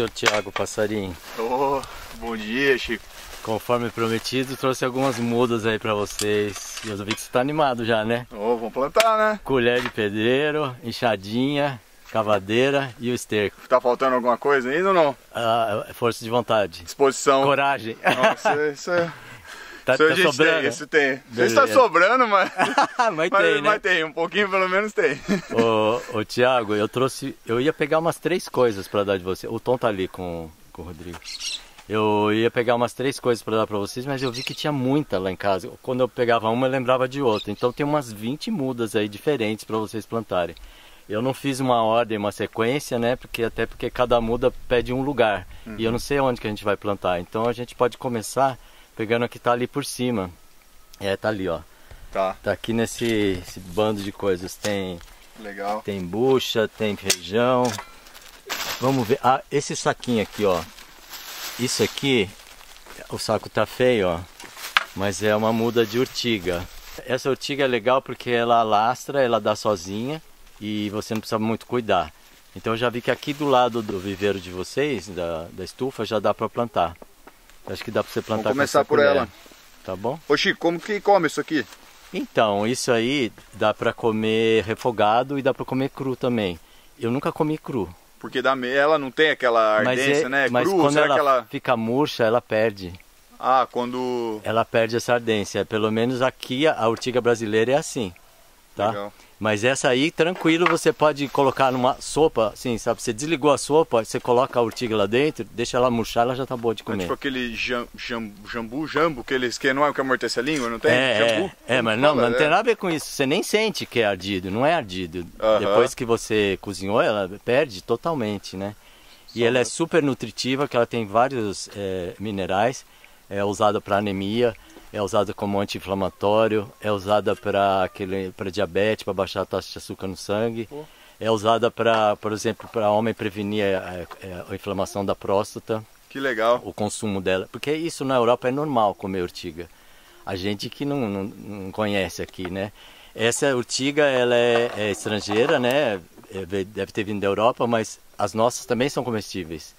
Senhor Tiago Passarinho. Oh, bom dia, Chico. Conforme prometido, trouxe algumas mudas aí pra vocês. E eu vi que você tá animado já, né? Oh, vamos plantar, né? Colher de pedreiro, enxadinha, cavadeira e o esterco. Tá faltando alguma coisa ainda ou não? Ah, força de vontade. Disposição. Coragem. Nossa, isso é... Tá, tá sobrando? tem, isso tem. Não se Beleza. tá sobrando, mas... mas mas, tem, né? mas tem, um pouquinho pelo menos tem. Ô, ô Tiago, eu trouxe. Eu ia pegar umas três coisas pra dar de você. O Tom tá ali com, com o Rodrigo. Eu ia pegar umas três coisas pra dar pra vocês, mas eu vi que tinha muita lá em casa. Quando eu pegava uma, eu lembrava de outra. Então tem umas 20 mudas aí diferentes pra vocês plantarem. Eu não fiz uma ordem, uma sequência, né? Porque até porque cada muda pede um lugar. E eu não sei onde que a gente vai plantar. Então a gente pode começar pegando a que tá ali por cima. É, tá ali, ó. Tá, Tá aqui nesse esse bando de coisas. Tem legal. tem bucha, tem feijão. Vamos ver. Ah, esse saquinho aqui, ó. Isso aqui, o saco tá feio, ó. Mas é uma muda de urtiga. Essa urtiga é legal porque ela alastra, ela dá sozinha e você não precisa muito cuidar. Então eu já vi que aqui do lado do viveiro de vocês, da, da estufa, já dá para plantar. Acho que dá para você plantar Vamos começar com por colher. ela. Tá bom? Ô, Chico, como que come isso aqui? Então, isso aí dá pra comer refogado e dá pra comer cru também. Eu nunca comi cru. Porque me- ela não tem aquela ardência, é- né? mas Cru, quando será ela, que ela... fica murcha, ela perde. Ah, quando... Ela perde essa ardência. Pelo menos aqui a, a urtiga brasileira é assim. Tá? Legal. Mas essa aí, tranquilo, você pode colocar numa sopa, assim, sabe? Você desligou a sopa, você coloca a urtiga lá dentro, deixa ela murchar, ela já tá boa de É comer. tipo aquele jam, jam, jambu, jambu, que eles que não é o que amortece a língua, não tem? É, jambu? é, é, mas não, fala? não tem nada a ver com isso. Você nem sente que é ardido, não é ardido. Aham. Depois que você cozinhou, ela perde totalmente, né? E ela é super nutritiva, que ela tem vários é, minerais. É usada para anemia, é usada como anti-inflamatório, é usada para aquele para diabetes, para baixar a taxa de açúcar no sangue. É usada para, por exemplo, para homem prevenir é, é, a inflamação da próstata Que legal. o consumo dela. Porque isso na Europa é normal comer urtiga. A gente que não, não, não conhece aqui, né? Essa urtiga, ela é, é estrangeira, né? É, ve- Deve ter vindo da Europa, mas as nossas também são comestíveis.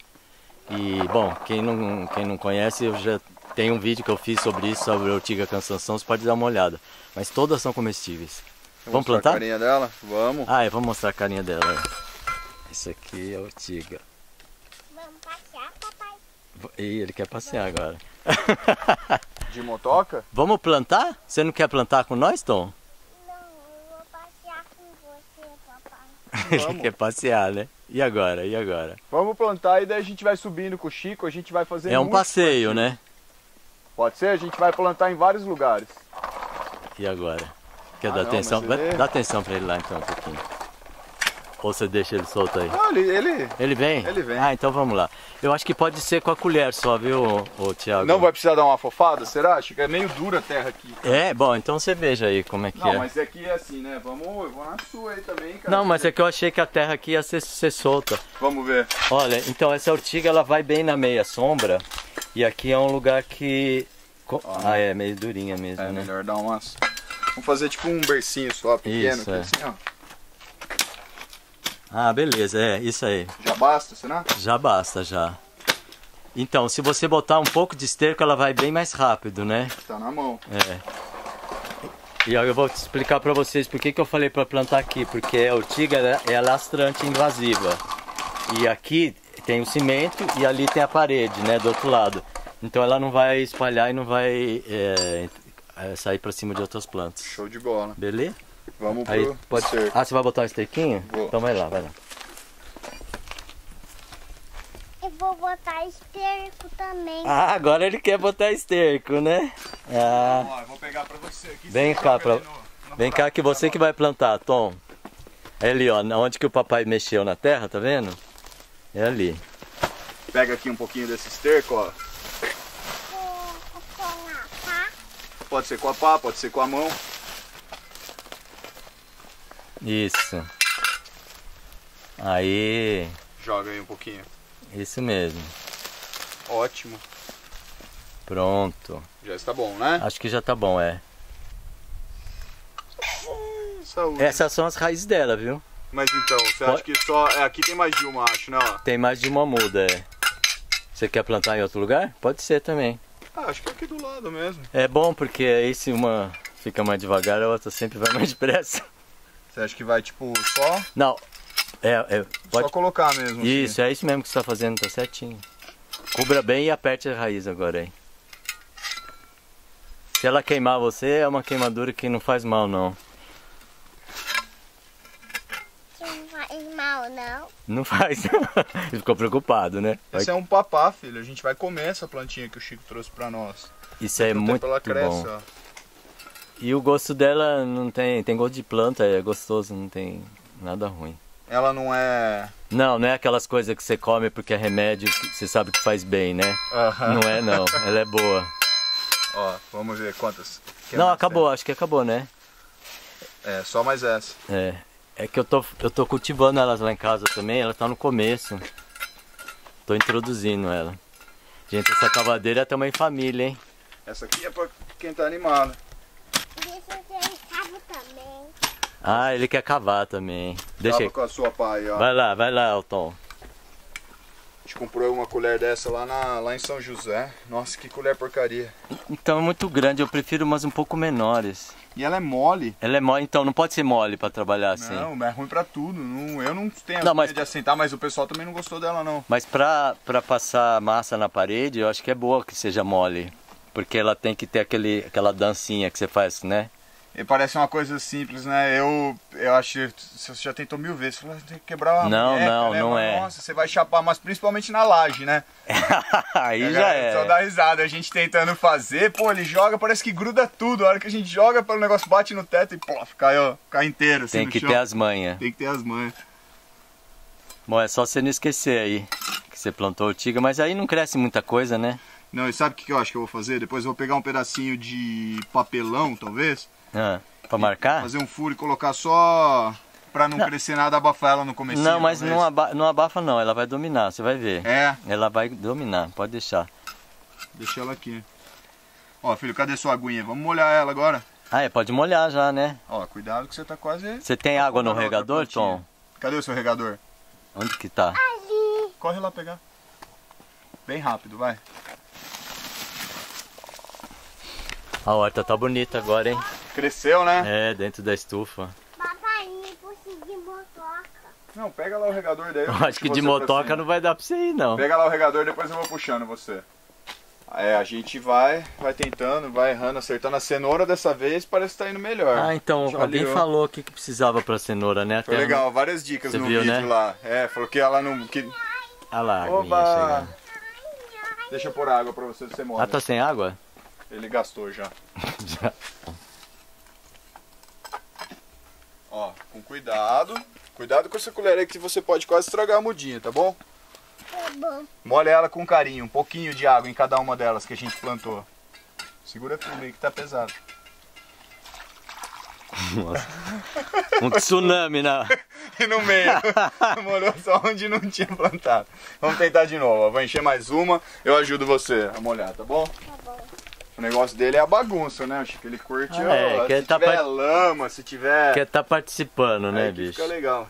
E, bom, quem não, quem não conhece, eu já tenho um vídeo que eu fiz sobre isso, sobre a urtiga cansanção, você pode dar uma olhada. Mas todas são comestíveis. Vamos mostrar a plantar? carinha dela? Vamos. Ah, eu vou mostrar a carinha dela. Esse aqui é a urtiga. Vamos passear, papai? Ih, ele quer passear agora. De motoca? Vamos plantar? Você não quer plantar com nós, Tom? Não, eu vou passear com você, papai. Ele Vamos. quer passear, né? E agora? E agora? Vamos plantar e daí a gente vai subindo com o Chico, a gente vai fazer É um passeio, plantios. né? Pode ser? A gente vai plantar em vários lugares. E agora? Quer Ah, dar não, atenção? ele- Dá atenção pra ele lá então um pouquinho. Ou você deixa ele solto aí? Não, ele, ele Ele vem? Ele vem. Ah, então vamos lá. Eu acho que pode ser com a colher só, viu, ô, Thiago? não vai precisar dar uma fofada, será? Chico, é meio dura a terra aqui. É, bom, então você veja aí como é que Não, é. mas aqui é assim, né? Vamos, eu vou na sua aí também, cara. Não, mas é que eu achei que a terra aqui ia ser, ser solta. Vamos ver. Olha, então essa ortiga ela vai bem na meia sombra. E aqui é um lugar que. co- Ah, é meio durinha mesmo, É né? melhor dar umas. Vamos fazer tipo um bercinho só, pequeno, Isso, aqui, é. assim, ó. Ah, beleza, é isso aí. Já basta, será? Já basta, já. Então, se você botar um pouco de esterco, ela vai bem mais rápido, né? Tá na mão. É. E aí eu vou te explicar pra vocês por que, que eu falei pra plantar aqui. Porque a urtiga ela é lastrante invasiva. E aqui tem o cimento e ali tem a parede, né? Do outro lado. Então ela não vai espalhar e não vai é, sair pra cima de outras plantas. Show de bola. Beleza? Vamos Aí pro pode. cerco. Ah, você vai botar um estequinho? Vou. Então vai lá, vai lá. Eu vou botar esterco também. Ah, agora ele quer botar esterco, né? Ah. Ó, eu vou pegar pra você aqui. Vem cá, pra... no- no vem cá que você que vai plantar, Tom. É ali, ó, onde que o papai mexeu na terra, tá vendo? É ali. Pega aqui um pouquinho desse esterco, ó. Com, com a pá. Pode ser com a pá, pode ser com a mão. Isso. Aí, Joga aí um pouquinho. isso mesmo. Ótimo. Pronto. Já está bom, né? Acho que já tá bom, é. Saúde. Essas são as raízes dela, viu? Mas então, você Pode- acha que só. É, aqui tem mais de uma, acho, né? Tem mais de uma muda, é. Você quer plantar em outro lugar? Pode ser também. Ah, acho que é aqui do lado mesmo. É bom porque aí se uma fica mais devagar, a outra sempre vai mais depressa. Você acha que vai, tipo, só, Não, é, é só pode... colocar mesmo? assim? Isso, é isso mesmo que você está fazendo, tá certinho. Cubra bem e aperte a raiz agora aí. Se ela queimar você, é uma queimadura que não faz mal não. Que não faz mal, não. Não faz. Ele ficou preocupado, né? Vai- Esse é um papá, filho. A gente vai comer essa plantinha que o Chico trouxe pra nós. Isso é muito tempo ela cresce, bom. ó. E o gosto dela não tem, tem gosto de planta, é gostoso, não tem nada ruim. Ela não é. Não, não é aquelas coisas que você come porque é remédio, você sabe que faz bem, né? Não é não, ela é boa. Ó, vamos ver quantas. que Não, acabou, acho que acabou, né? tem? É, só mais essa. É. É que eu tô, eu tô cultivando elas lá em casa também, ela tá no começo. Tô introduzindo ela. Gente, essa cavadeira é também família, hein? Essa aqui é pra quem tá animado. Deixa eu ter cabo também. Ah, ele quer cavar também. Deixa Tava aí. com a sua pai, ó. Vai lá, vai lá, Elton. A gente comprou uma colher dessa lá, na, lá em São José. Nossa, que colher porcaria. Então é muito grande, eu prefiro umas um pouco menores. E ela é mole. Ela é mole, então não pode ser mole pra trabalhar assim. Não, é ruim pra tudo. Não, eu não tenho a Não, mania mas- de assentar, mas o pessoal também não gostou dela, não. Mas pra, pra passar massa na parede, eu acho que é boa que seja mole. Porque ela tem que ter aquele, aquela dancinha que você faz, né? E parece uma coisa simples, né? Eu, eu acho que você já tentou mil vezes. Você falou, tem que quebrar uma Não, boneca, não, né? não Mas, é. Nossa, você vai chapar, mas principalmente na laje, né? Aí A já galera Só é. dá risada. A gente tentando fazer, pô, ele joga, parece que gruda tudo. A hora que a gente joga, o negócio bate no teto e, pô, cai, ó, cai inteiro. Assim, Tem que chão. ter as manhas. Tem que ter as manhas. Bom, é só você não esquecer aí que você plantou ortiga, mas aí não cresce muita coisa, né? Não, e sabe o que que eu acho que eu vou fazer? Depois eu vou pegar um pedacinho de papelão, talvez, Ah, pra marcar? fazer um furo e colocar só pra não, crescer nada, abafar ela no começo. Não, mas não, aba- não abafa não, ela vai dominar, você vai ver. É, Ela vai dominar, pode deixar. deixa ela aqui. Ó, filho, cadê sua aguinha? Vamos molhar ela agora. Ah, é, pode molhar já, né? Ó, cuidado que você tá quase... Você tem água no regador. Tom? Cadê o seu regador? Onde que tá? Ali. Corre lá pegar. Bem rápido, vai. A horta tá bonita agora, hein? Cresceu, né? É, dentro da estufa. Papai, puxa de motoca. Não, pega lá o regador daí. eu acho que de motoca não vai dar pra você ir, não. Pega lá o regador, depois eu vou puxando você. É, a gente vai, vai tentando, vai errando, acertando a cenoura dessa vez, parece que tá indo melhor. Ah, então, Já alguém aliou. falou o que, que precisava pra cenoura, né? Foi Até- legal, várias dicas Você no viu, vídeo né? lá. É, falou que ela não. Que... Ah lá, Oba! Deixa eu pôr água pra você, você molha. Ah, tá sem água? Ele gastou já. Já. Ó, com cuidado. Cuidado com essa colher aí que você pode quase estragar a mudinha, tá bom? Tá bom. Molha ela com carinho, um pouquinho de água em cada uma delas que a gente plantou. Segura firme aí que tá pesado. Nossa. Um tsunami na. E no meio, molhou só onde não tinha plantado. Vamos tentar de novo, ó. Vou encher mais uma, eu ajudo você a molhar, tá bom? Tá bom. O negócio dele é a bagunça, né? Acho que ele curte, Ah, é, ó, se tá tiver part- lama, se tiver... Quer tá participando, né, aí bicho? fica legal.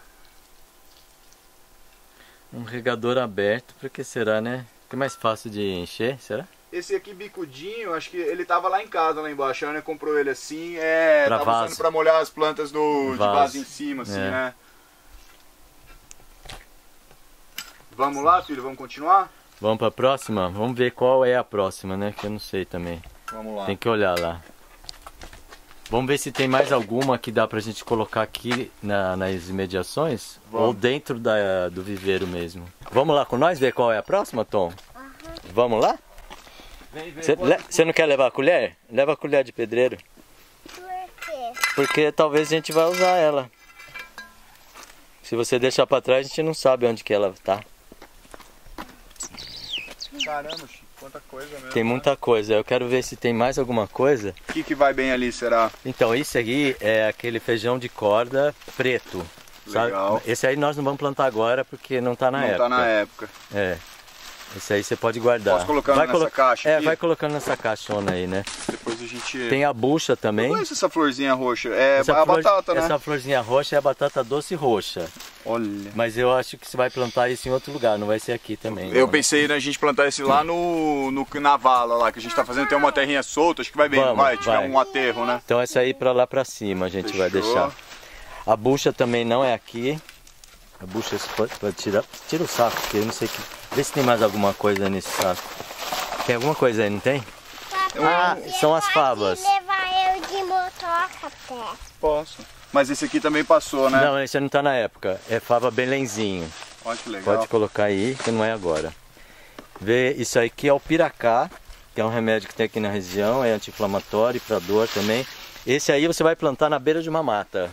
Um regador aberto, pra que será, né? Que é mais fácil de encher, será? Esse aqui, bicudinho, acho que ele tava lá em casa, lá embaixo. A Ana comprou ele assim, é... Pra tava vaso. usando pra molhar as plantas do, de Vaso. vaso em cima, assim, É. né? Vamos lá, filho? Vamos continuar? Vamos pra próxima? Vamos ver qual é a próxima, né? Que eu não sei também. Vamos lá. Tem que olhar lá. Vamos ver se tem mais alguma que dá pra gente colocar aqui na- nas imediações? Vamos. Ou dentro da, do viveiro mesmo. Vamos lá com nós ver qual é a próxima, Tom? Vamos lá? Você não quer levar a colher? Leva a colher de pedreiro. Por quê? Porque talvez a gente vai usar ela. Se você deixar pra trás, a gente não sabe onde que ela tá. Caramba, Chico, quanta coisa mesmo. Tem muita coisa. Eu quero ver se tem mais alguma coisa. O que, que vai bem ali, será? Então, esse aqui é aquele feijão de corda preto. sabe? Legal. Esse aí nós não vamos plantar agora porque não tá na não época. tá na época. É. Esse aí você pode guardar. Posso colocar nessa caixa É, aqui? vai colocando nessa caixona aí, né? Depois a gente. Tem a bucha Eu também. conheço essa florzinha roxa. É Essa a flor- batata, né? Essa florzinha roxa é a batata doce roxa. Olha. Mas eu acho que você vai plantar isso em outro lugar, não vai ser aqui também. Eu não. pensei na gente plantar esse lá no, no na vala lá que a gente tá fazendo. Tem uma terrinha solta, acho que vai bem, Vamos, vai, tiver vai. um aterro, né? Então essa aí pra lá pra cima a gente vai Fechou. deixar. A bucha também não é aqui. A bucha pode, pode tirar. Tira o saco, porque eu não sei que. Vê se tem mais alguma coisa nesse saco. Tem alguma coisa aí, não tem? Papai, Ah, são as favas. levar eu de motoca até. Posso. Mas esse aqui também passou, né? Não, esse não tá na época. É fava Belenzinho. Olha que legal. Pode colocar aí, que não é agora. Vê, isso aqui é o piracá, que é um remédio que tem aqui na região, é anti-inflamatório para dor também. Esse aí você vai plantar na beira de uma mata.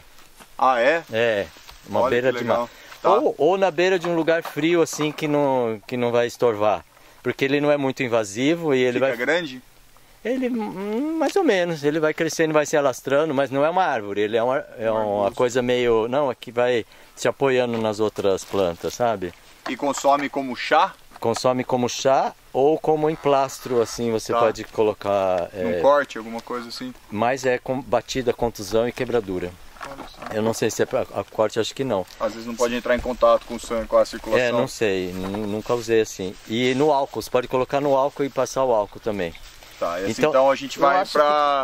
Ah, é? É, uma Olha beira de legal. Tá. Ou, ou na beira de um lugar frio assim que não, que não vai estorvar. Porque ele não é muito invasivo e ele Fica vai. grande? Ele, hum, mais ou menos, ele vai crescendo, vai se alastrando, mas não é uma árvore, ele é uma, é uma coisa meio. Não, é que vai se apoiando nas outras plantas, sabe? E consome como chá? Consome como chá ou como emplastro, assim, você Tá. pode colocar. É, corte, alguma coisa assim? mas é com batida, contusão e quebradura. Eu não sei se é pra a corte, acho que não. Às vezes não pode entrar em contato com o sangue, com a circulação. É, não sei, nu- nunca usei assim. E no álcool, você pode colocar no álcool e passar o álcool também. Tá, esse Então, então, a gente vai que,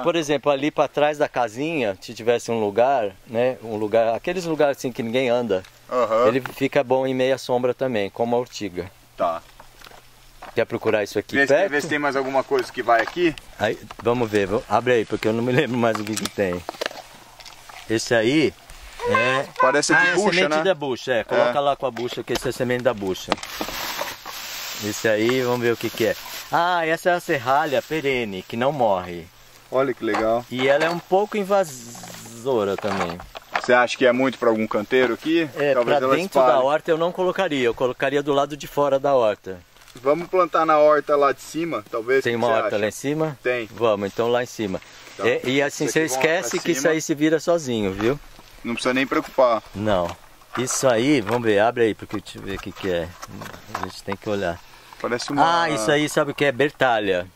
por exemplo, ali para trás da casinha, se tivesse um lugar, né, um lugar, aqueles lugares assim que ninguém anda, Aham. ele fica bom em meia sombra também, como a urtiga. Tá. Quer procurar isso aqui Vê se, perto? vê se tem mais alguma coisa que vai aqui. Aí, vamos ver, abre aí, porque eu não me lembro mais o que, que tem. Esse aí é. Parece Ah, de é bucha, semente né? da bucha, é. Coloca É. lá com a bucha, que esse é semente da bucha. Esse aí, vamos ver o que, que é. Ah, essa é a serralha perene, que não morre. Olha que legal. E ela é um pouco invasora também. Você acha que é muito pra algum canteiro aqui? É, ela dentro da espalhe. horta eu não colocaria, eu colocaria do lado de fora da horta. Vamos plantar na horta lá de cima, talvez. Tem uma horta acha? lá em cima? Tem. Vamos, então lá em cima. Tá. É, e assim, você esquece que isso aí se vira sozinho, viu? Não precisa nem preocupar. Não. Isso aí, vamos ver, abre aí, porque deixa eu ver o que, que é. A gente tem que olhar. Parece uma. Ah, isso aí sabe o que é? Bertalha.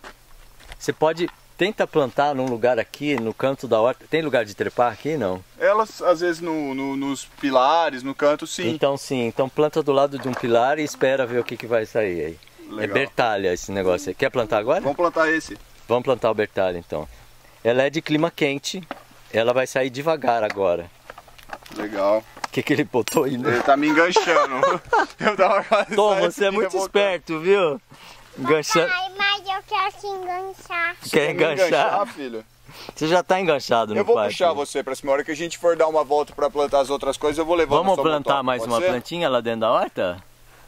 Você pode. Tenta plantar num lugar aqui, no canto da horta. Tem lugar de trepar aqui? Não. Elas, às vezes, no, no- nos pilares, no canto, sim. Então sim, então planta do lado de um pilar e espera ver o que, que vai sair aí. É Legal. bertalha esse negócio aí. Quer plantar agora? Vamos plantar esse. Vamos plantar o bertalha então. Ela é de clima quente. Ela vai sair devagar agora. Legal. O que, que ele botou aí? né? Ele tá me enganchando. Eu tava quase Tom, você é muito esperto, viu? Enganchando. Mas eu quero te enganchar. Quer Me enganchar? filho? Você já tá enganchado no Eu vou parque. puxar você pra cima. A hora que a gente for dar uma volta pra plantar as outras coisas, eu vou levar Vamos plantar mais uma plantinha lá dentro da horta?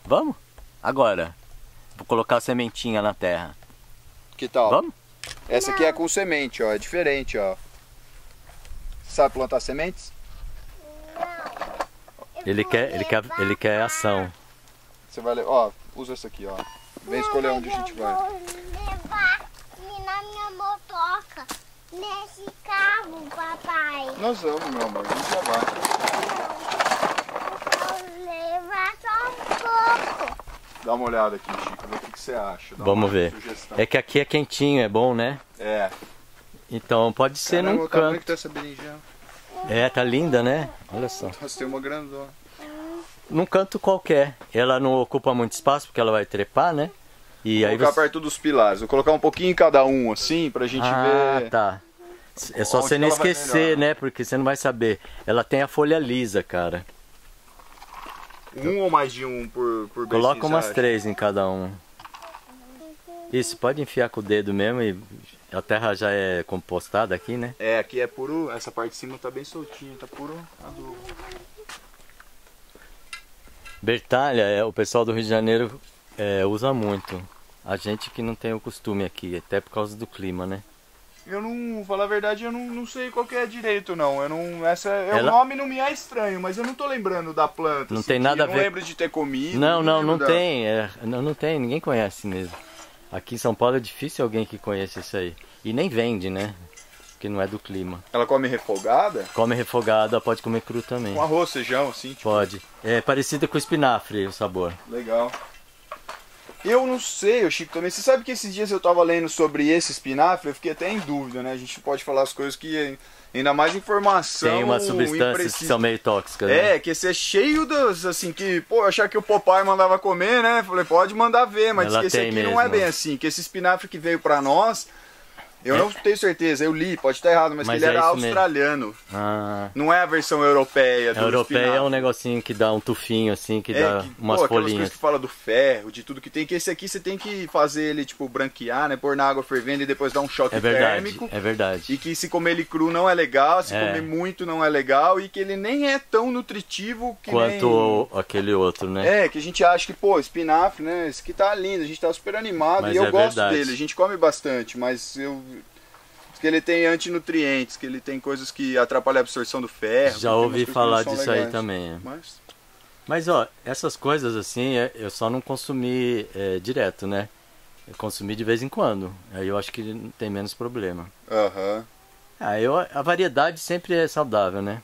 Vamos? Agora. Colocar a sementinha na terra. Que tal? Vamos? Essa aqui é com semente, ó. É diferente, ó. Sabe plantar sementes? Ele quer, ele quer, ele quer ação. Você vai levar. Ó, usa essa aqui, ó. Vem escolher onde a gente vai. Eu vou levar na minha motoca. Nesse carro, papai. Nós vamos, meu amor. A gente já vai. Eu vou levar só um pouco. Dá uma olhada aqui, Chico. Vê o que, que você acha. Dá Vamos uma ver. Sugestão. É que aqui é quentinho, é bom, né? É. Então pode ser Caramba, num o tamanho canto. que tá essa berinjela. É, tá linda, né? Olha só. Nossa, tem uma grandona. Num canto qualquer. Ela não ocupa muito espaço porque ela vai trepar, né? E Vou aí colocar você... perto dos pilares. Vou colocar um pouquinho em cada um, assim, pra gente Ah, ver. tá. É só Onde você não esquecer, né? Porque você não vai saber. Ela tem a folha lisa, cara. Um ou mais de um por, por Coloca umas acha? três em cada um. Isso, pode enfiar com o dedo mesmo e a terra já é compostada aqui, né? É, aqui é puro. Essa parte de cima tá bem soltinha, tá puro adubo. Bertalha, é, o pessoal do Rio de Janeiro é, usa muito. A gente que não tem o costume aqui, até por causa do clima, né? Eu não, falar a verdade, eu não, não sei qual que é direito, não. Eu não. Essa, é, Ela- O nome não me é estranho, mas eu não tô lembrando da planta. Não assim, tem nada a Não ver- lembro de ter comido. Não, não, não da- tem. é, não, não tem, ninguém conhece mesmo. Aqui em São Paulo é difícil alguém que conheça isso aí. E nem vende, né? Porque não é do clima. Ela come refogada? Come refogada, pode comer cru também. Com arroz, feijão, assim, tipo. Pode. É parecido com espinafre o sabor. Legal. Eu não sei, Chico, também. Você sabe que esses dias eu tava lendo sobre esse espinafre, eu fiquei até em dúvida, né? A gente pode falar as coisas que. Ainda mais informação. Tem umas substâncias que imprecisa. são meio tóxicas, né? É, que esse é cheio das, assim, que, pô, eu achava que o papai mandava comer, né? Falei, pode mandar ver, mas Ela que esse aqui não é mesmo. bem assim, que esse espinafre que veio pra nós, eu não tenho certeza, eu li, pode estar errado, mas, Mas que ele é era australiano. Ah, Não é a versão europeia do a europeia é um negocinho que dá um tufinho assim, que É, dá que, umas pô, aquelas folhinhas. coisas que fala do ferro, de tudo que tem, que esse aqui você tem que fazer ele, tipo, branquear, né? Pôr na água fervendo e depois dar um choque É verdade, térmico. é verdade. E que se comer ele cru não é legal, se É. comer muito não é legal, e que ele nem é tão nutritivo que Quanto nem... aquele outro, né? É, que a gente acha que, pô, espinafre, né? Esse aqui tá lindo, a gente tá super animado Mas e eu é gosto verdade. dele. A gente come bastante, mas eu. Que ele tem antinutrientes, que ele tem coisas que atrapalham a absorção do ferro. Já ouvi falar disso aí legais. também. é. Mas. Mas ó, essas coisas assim, é, eu só não consumi é, direto, né? Eu consumi de vez em quando. Aí eu acho que tem menos problema. Aham. Ah, eu, a variedade sempre é saudável, né?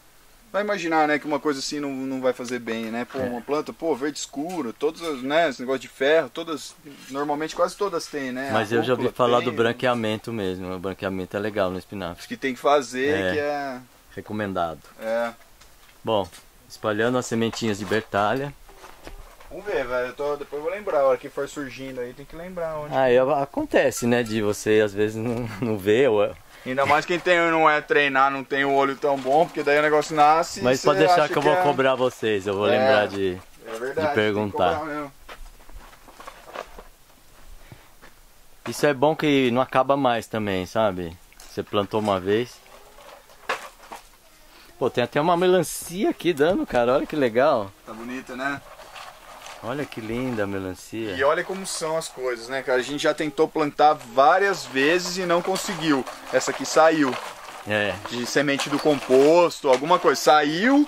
Vai imaginar, né, que uma coisa assim não, não vai fazer bem, né? Pô, É. uma planta, pô, verde escuro, todas as, né, esse negócio de ferro, todas, normalmente quase todas têm, né? Mas A eu já ouvi falar tem, do branqueamento mesmo. O branqueamento é legal no espinafre. Os que tem que fazer, É. que é, Recomendado. é... Bom, espalhando as sementinhas de bertalha. Vamos ver, velho, eu tô, depois vou lembrar, a hora que for surgindo aí, tem que lembrar onde. Ah, eu- acontece, né? De você às vezes não, não ver. Ou, Ainda mais quem tem, não é treinar, não tem o olho tão bom, porque daí o negócio nasce. mas pode deixar que eu vou é- cobrar vocês. Eu vou É. lembrar de. É verdade, de perguntar. que. Isso é bom que não acaba mais também, sabe? Você plantou uma vez. Pô, tem até uma melancia aqui dando, cara. Olha que legal. Tá bonito, né? Olha que linda a E melancia. olha como são as coisas, né, cara? A gente já tentou plantar várias vezes e não conseguiu. Essa aqui saiu. É, De semente do composto, alguma coisa. Saiu,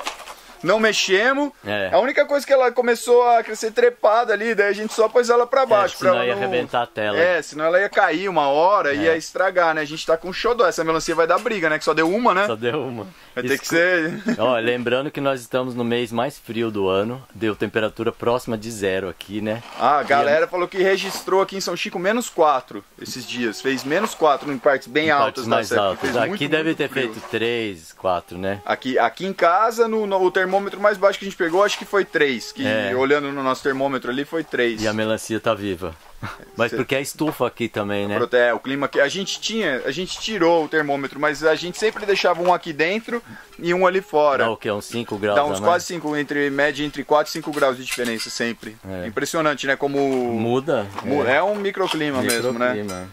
não mexemos. é. A única coisa que ela começou a crescer trepada ali, daí a gente só pôs ela pra baixo. é pra senão ela ia não- arrebentar a tela. É, senão ela ia cair uma hora e É. ia estragar, né? A gente tá com xodó. Essa melancia vai dar briga, né? Que só deu uma, né? Só deu uma. Vai ter que ser. Ó, lembrando que nós estamos no mês mais frio do ano. Deu temperatura próxima de zero aqui, né? Ah, a galera falou que registrou aqui em São Chico menos 4 esses dias. Fez menos 4 em partes bem Em altas partes mais altas. Aqui muito, deve muito ter frio. feito 3, 4, né? Aqui, aqui em casa, no, no- o termômetro mais baixo que a gente pegou, acho que foi 3. Que É. olhando no nosso termômetro ali foi 3. E a melancia tá viva. Mas Cê- porque é estufa aqui também, né? É, o clima que a gente tinha, a gente tirou o termômetro, mas a gente sempre deixava um aqui dentro e um ali fora. Dá o quê? Uns 5 graus Dá uns quase 5, entre média entre 4 e 5 graus de diferença sempre. É. Impressionante, né? Como Muda? mu- é, um microclima, mesmo, né?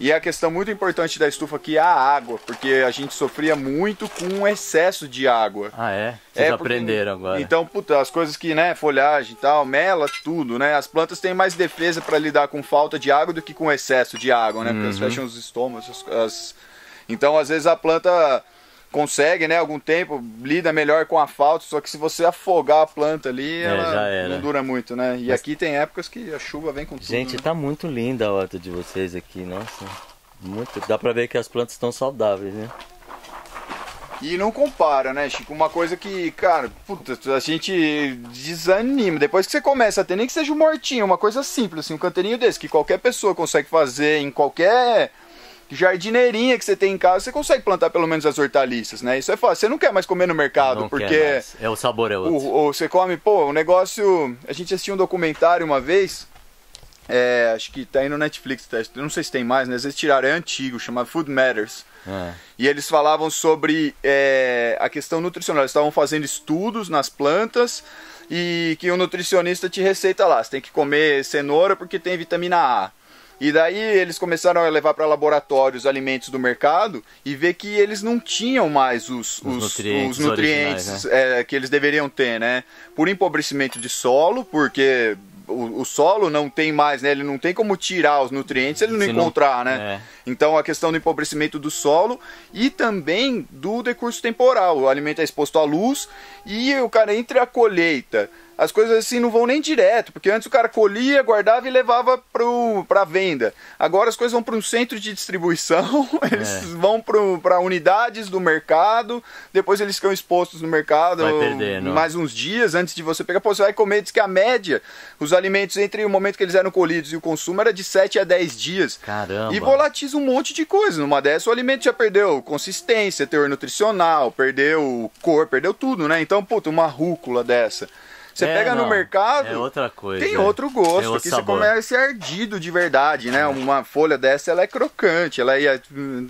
E a questão muito importante da estufa aqui é a água, porque a gente sofria muito com excesso de água. Ah, é? Vocês É, porque- aprenderam agora. Então, puta, as coisas que, né, folhagem e tal, mela, tudo, né? As plantas têm mais defesa para lidar com falta de água do que com excesso de água, né? Porque elas Uhum. fecham os estômagos. as- as- Então, às vezes a planta consegue, né, algum tempo, lida melhor com a falta, só que se você afogar a planta ali, É, ela não dura muito, né? E Mas- aqui tem épocas que a chuva vem com tudo. Gente, né? tá muito linda a horta de vocês aqui, nossa. Muito. Dá pra ver que as plantas estão saudáveis, né? E não compara, né, Chico? Uma coisa que, cara, puta, a gente desanima. Depois que você começa a ter, nem que seja um mortinho, uma coisa simples, assim, um canteirinho desse, que qualquer pessoa consegue fazer em qualquer jardineirinha que você tem em casa, você consegue plantar pelo menos as hortaliças, né? Isso é fácil. Você não quer mais comer no mercado, Não porque. É o sabor é outro. o, o- você come, pô, o negócio. A gente assistiu um documentário uma vez. é, acho que tá aí no Netflix, tá? Não sei se tem mais, né? Às vezes tiraram, é antigo, chamado Food Matters. É. E eles falavam sobre é, a questão nutricional. Eles estavam fazendo estudos nas plantas e que o nutricionista te receita lá. Você tem que comer cenoura porque tem vitamina A. E daí eles começaram a levar para laboratórios alimentos do mercado e ver que eles não tinham mais os, Os os- nutrientes os nutrientes, originais, é, que eles deveriam ter, né? Por empobrecimento de solo, porque o, o solo não tem mais, né? Ele não tem como tirar os nutrientes se ele não Se não- encontrar, né? É. Então a questão do empobrecimento do solo e também do decurso temporal. O alimento é exposto à luz e o cara entre a colheita, as coisas assim não vão nem direto, porque antes o cara colhia, guardava e levava pro, pra venda. Agora as coisas vão para um centro de distribuição, eles É. vão para unidades do mercado, depois eles ficam expostos no mercado perdendo. mais uns dias antes de você pegar. Pô, você vai comer, diz que a média, os alimentos entre o momento que eles eram colhidos e o consumo era de 7 a 10 dias. Caramba. E volatiza um monte de coisa. Numa dessas, o alimento já perdeu consistência, teor nutricional, perdeu cor, perdeu tudo, né? Então, puta, uma rúcula dessa. Você É, pega no não, mercado. É outra coisa. Tem outro gosto, Tem outro que você sabor. começa ardido de verdade, né? Uma folha dessa, ela é crocante, ela é,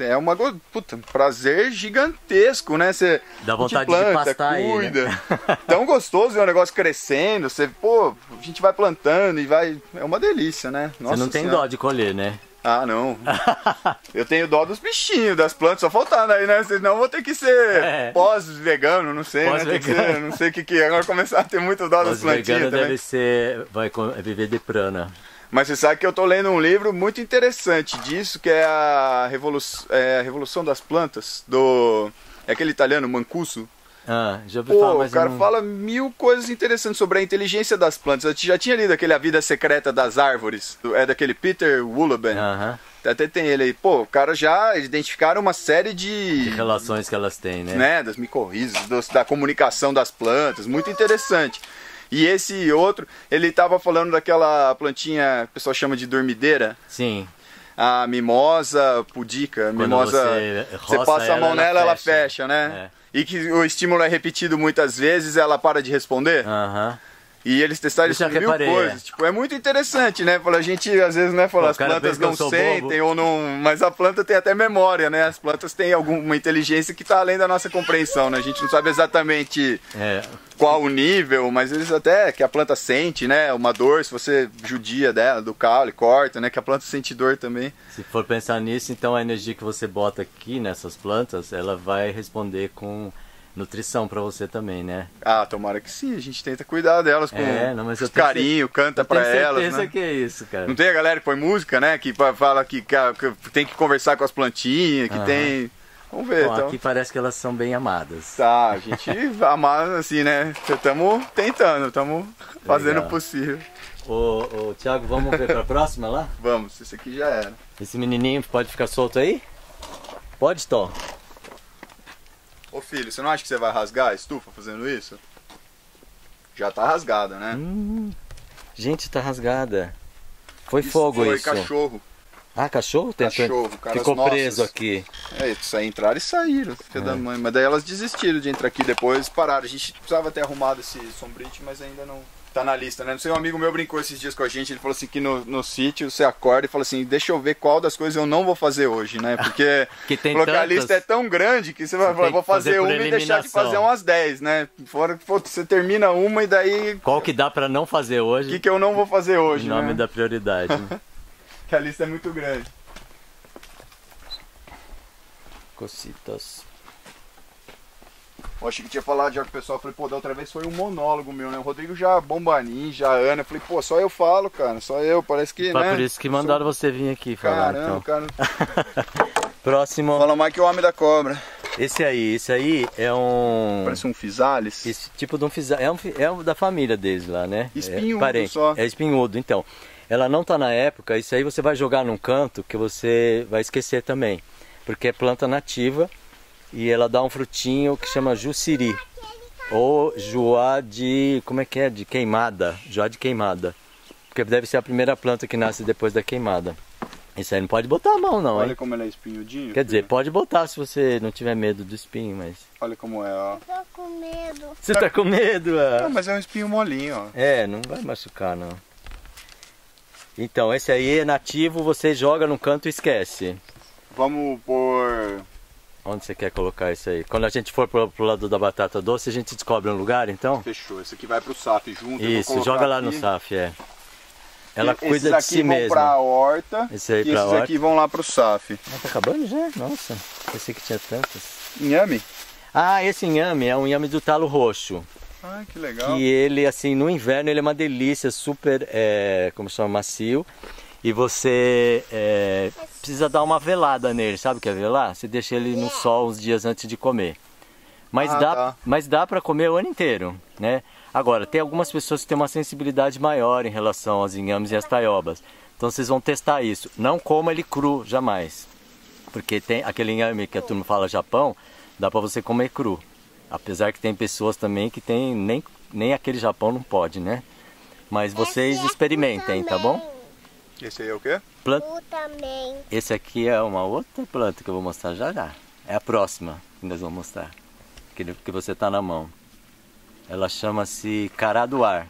é uma puta, um prazer gigantesco, né? Você Dá vontade de pastar aí, cuida. né? Tão gostoso ver o negócio crescendo, você, pô, a gente vai plantando e vai, é uma delícia, né? Você não tem Senhora. dó de colher, né? Ah, não. Eu tenho dó dos bichinhos, das plantas, só faltando aí, né? Senão eu vou ter que ser É. pós-vegano, não sei, né? Tem que Pós-vegano. ser, não sei o que que é. Agora começar a ter muito dó das plantinhas também. deve ser. Vai co- viver de prana. Mas você sabe que eu tô lendo um livro muito interessante disso, que é a, Revolu é a Revolução das Plantas, do... É aquele italiano, Mancuso. Ah, já ouvi falar, Pô, mas o cara não... fala mil coisas interessantes sobre a inteligência das plantas. Eu já tinha lido aquele A Vida Secreta das Árvores, é daquele Peter Wooleben. Aham. Até tem ele aí. Pô, o cara já identificaram uma série De de... relações que elas têm, né? né, das micorrizas, da comunicação das plantas, muito interessante. E esse outro, ele tava falando daquela plantinha que o pessoal chama de dormideira, Sim. a mimosa pudica, a mimosa, você você passa a ela, mão ela nela, ela fecha. fecha, né? E que o estímulo é repetido muitas vezes, ela para de responder. Aham. E eles testaram isso mil reparei, coisas. é. Tipo, é muito interessante, né? Fala, a gente às vezes, né, fala, Pô, as plantas não sentem bobo. ou não. Mas a planta tem até memória, né? As plantas têm alguma inteligência que está além da nossa compreensão, né? A gente não sabe exatamente É. qual o nível, mas eles até que a planta sente, né? Uma dor, se você judia dela, do caule, corta, né? Que a planta sente dor também. Se for pensar nisso, então a energia que você bota aqui nessas plantas, ela vai responder com nutrição pra você também, né? Ah, tomara que sim, a gente tenta cuidar delas com É, não, carinho, canta tenho elas, certeza né? que é isso, cara. Não tem a galera que põe música, né? Que fala que, que tem que conversar com as plantinhas, que Aham. tem. Vamos ver, Bom, então. aqui parece que elas são bem amadas. Tá, a gente amar assim, né? Estamos tentando, estamos fazendo Legal. o possível. Ô, ô, Thiago, vamos ver pra próxima lá? Vamos, esse aqui já era. Esse menininho pode ficar solto aí? Pode, Tom? Ô filho, você não acha que você vai rasgar a estufa fazendo isso? Já tá rasgada, né? Hum, gente, tá rasgada. Foi fogo Foi isso. cachorro. Ah, cachorro? Tentou... Cachorro, caras Ficou nossos. preso aqui. É, isso entraram e saíram, filha É. da mãe. Mas daí elas desistiram de entrar aqui depois, pararam. A gente precisava ter arrumado esse sombrite, mas ainda não tá na lista, né? Não sei, um amigo meu brincou esses dias com a gente, ele falou assim que no, no sítio você acorda e fala assim, deixa eu ver qual das coisas eu não vou fazer hoje, né? Porque Que tem que a tantas. lista é tão grande que você vai falar, vou fazer fazer uma e deixar de fazer umas 10, né? Fora que você termina uma e daí Qual que dá pra não fazer o hoje? que, que eu não vou fazer hoje, em nome né? da prioridade. né? Que a lista é muito grande. Cocitas. Eu achei que tinha falado já com o pessoal. Eu falei, pô, da outra vez foi um monólogo meu, né? O Rodrigo já bomba ninja, a Ana. Eu falei, pô, só eu falo, cara. Só eu. Parece que, Foi né? por isso que mandaram você vir aqui falar, Caramba, então. cara. Próximo. Fala mais que o homem da cobra. Esse aí, esse aí é um... Parece um Fisales. Esse tipo de um fisa... é, um, é um da família deles lá, né? Espinhudo é, parente. só. É espinhudo, então. Ela não tá na época, isso aí você vai jogar num canto que você vai esquecer também. Porque é planta nativa e ela dá um frutinho que chama juciri. Ou joá de. como é que é? De queimada. Joá de queimada. Porque deve ser a primeira planta que nasce depois da queimada. Isso aí não pode botar a mão não, Olha hein? como ele é espinhudinho. Quer dizer, filho. pode botar se você não tiver medo do espinho, mas. Olha como é, ó. Tô com medo. Você tá com medo, ah? Não, mas é um espinho molinho, ó. É, não vai machucar não. Então, esse aí é nativo, você joga no canto e esquece. Vamos pôr. Onde você quer colocar isso aí? Quando a gente for pro, pro lado da batata doce, a gente descobre um lugar, então? Fechou. Esse aqui vai pro SAF junto. Isso, joga lá no aqui. SAF, é. Ela Esses cuida de aqui si vão mesma. pra horta. Esse aí e pra esses horta. aqui vão lá pro SAF. Ah, tá acabando já? Nossa, pensei que tinha tantas. Inhame? Ah, esse inhame é um inhame do talo roxo. Ah, que legal. Que ele, assim, no inverno ele é uma delícia, super, é, como chama, macio. E você é, precisa dar uma velada nele, sabe o que é velar? Você deixa ele no sol uns dias antes de comer. Mas Ah, dá, tá. mas dá para comer o ano inteiro, né? Agora, tem algumas pessoas que têm uma sensibilidade maior em relação aos inhames e às taiobas. Então vocês vão testar isso. Não coma ele cru, jamais. Porque tem aquele inhame que a turma fala Japão, dá para você comer cru. Apesar que tem pessoas também que tem nem, nem aquele Japão não pode, né? Mas vocês é experimentem, tá bom? Esse aí é o quê? Planta também. esse aqui é uma outra planta que eu vou mostrar já já. É a próxima que nós vamos mostrar. Que, que você tá na mão. Ela chama-se cará do ar.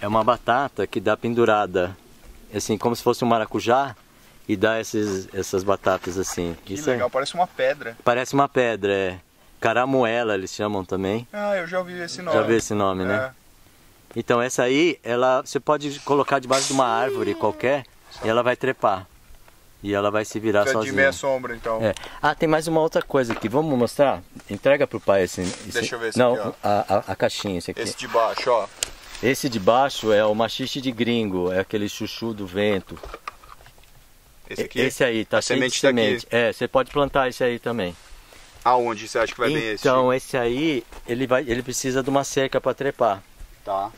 É uma batata que dá pendurada, assim, como se fosse um maracujá e dá esses, essas batatas assim. Que Isso é- legal, parece uma pedra. parece uma pedra, é. Caramuela eles chamam também. Ah, eu já ouvi esse nome. Já viu esse nome, né? É. Então essa aí, ela você pode colocar debaixo de uma árvore qualquer e ela vai trepar. E ela vai se virar de sozinha. meia sombra, então. É. Ah, tem mais uma outra coisa aqui. Vamos mostrar? Entrega pro pai esse. esse- Deixa eu ver esse Não, aqui, a, a, a caixinha, esse aqui. Esse de baixo, ó. Esse de baixo é o machixe de gringo, é aquele chuchu do vento. Esse aqui. Esse aí, tá A cheio de semente daqui. semente. É, você pode plantar esse aí também. Aonde você acha que vai bem esse? então, esse aí, ele, vai, ele precisa de uma cerca para trepar. Tá.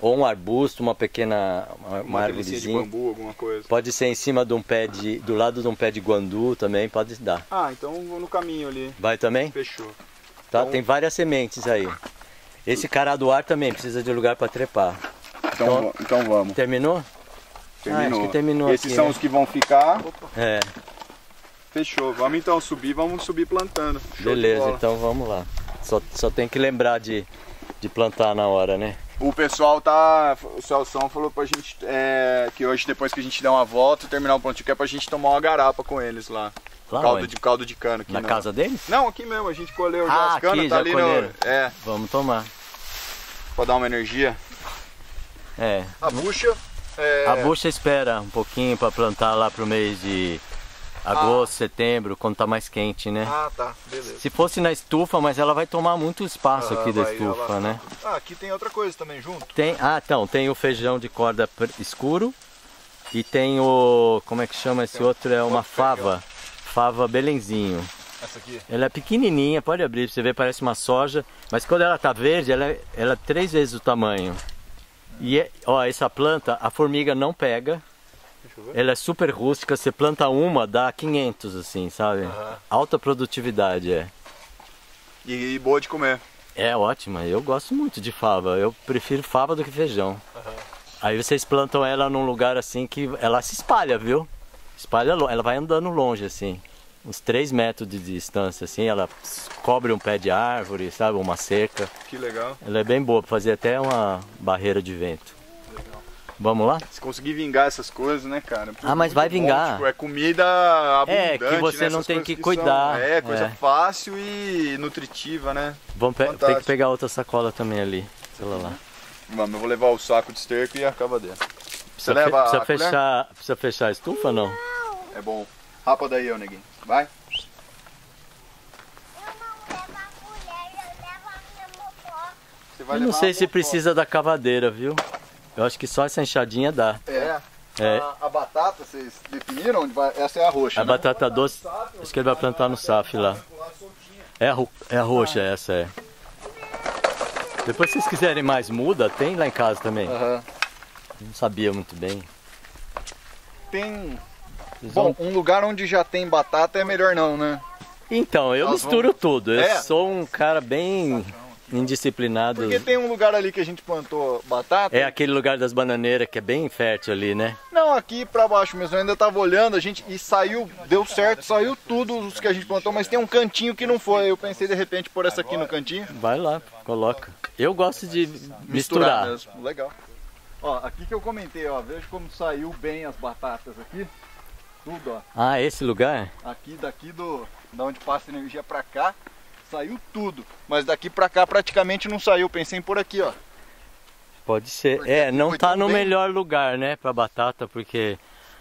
Ou um arbusto, uma pequena uma, uma árvorezinha. bambu, alguma coisa. Pode ser em cima de um pé de. do lado de um pé de guandu também, pode dar. Ah, então vou no caminho ali. Vai também? Fechou. Tá? Então- Tem várias sementes aí. Esse cará do ar também precisa de lugar para trepar. Então, Então- então vamos. Terminou? Terminou. acho que terminou Esses aqui, são né? os que vão ficar. É, Fechou. Vamos então subir, vamos subir plantando. Show beleza, então vamos lá. Só, só tem que lembrar de, de plantar na hora, né? O pessoal tá. O Celção falou pra gente é, que hoje, depois que a gente der uma volta, terminar o plantio, que é pra gente tomar uma garapa com eles lá. Lá caldo, onde? de, caldo de cano aqui Na na- casa deles? Não, aqui mesmo, a gente colheu já Ah, as canas, aqui, tá já ali colheram. no. É, Vamos tomar. pra dar uma energia. É. A bucha. É, A bucha espera um pouquinho para plantar lá pro mês de agosto, setembro, quando tá mais quente, né? Ah, tá, beleza. Se fosse na estufa, mas ela vai tomar muito espaço Ah, aqui da vai, estufa, ela- né? Ah, aqui tem outra coisa também junto. Tem, ah, então, tem o feijão de corda escuro e tem o, como é que chama esse outro? É uma fava, fava belenzinho. Essa aqui. Ela é pequenininha, pode abrir, pra você ver, parece uma soja, mas quando ela tá verde, ela é, ela é três vezes o tamanho. E, é- ó, essa planta, a formiga não pega. Ela é super rústica, você planta uma, dá 500, assim, sabe? Aham. Alta produtividade, é. E, e boa de comer. É ótima, eu gosto muito de fava. Eu prefiro fava do que feijão. Aí vocês plantam ela num lugar assim que ela se espalha, viu? Espalha, ela vai andando longe assim. Uns 3 metros de distância assim, ela cobre um pé de árvore, sabe? Uma cerca. Que legal. Ela é bem boa para fazer até uma barreira de vento. Vamos lá? Se conseguir vingar essas coisas, né, cara? Pô, Ah, mas vai bom, vingar. tipo, é comida abundante, É, que você né? não tem que são- cuidar, é, coisa é. fácil e nutritiva, né? Vamos pe- tem que pegar outra sacola também ali. Aquela lá. Vamos, eu vou levar o saco de esterco e a cavadeira. Você Precisa, leva fe- a precisa colher? fechar, precisa fechar a estufa ou não? É bom. Rapa daí, ô neguinho. Vai. Eu não levo a colher, eu levo a minha motoca. Você vai Eu não levar sei se precisa da cavadeira, viu? Eu acho que só essa enxadinha dá. É. É. A, a batata, vocês definiram onde vai? Essa é a roxa, A né? batata doce, acho que ele vai plantar no SAF lá. É a, é a roxa essa, é. Depois se vocês quiserem mais muda, tem lá em casa também. Aham. Não sabia muito bem. Tem... Bom, um lugar onde já tem batata é melhor não, né? Então, eu Nós misturo tudo. Eu É? sou um cara bem indisciplinado. Porque tem um lugar ali que a gente plantou batata. É aquele lugar das bananeiras que é bem fértil ali, né? Não, aqui pra baixo mesmo. Eu ainda tava olhando, a gente e saiu, deu certo, saiu tudo os que a gente plantou, mas tem um cantinho que não foi. Eu pensei de repente pôr essa aqui no cantinho. Vai lá, coloca. Eu gosto de misturar. mesmo. Legal. Ó, aqui que eu comentei, ó, veja como saiu bem as batatas aqui. Tudo, ó. Ah, esse lugar? Aqui daqui do da onde passa energia pra cá, saiu tudo. Mas daqui pra cá praticamente não saiu. Pensei em pôr aqui, ó. Pode ser. Porque É, não tá no bem. melhor lugar, né, pra batata, porque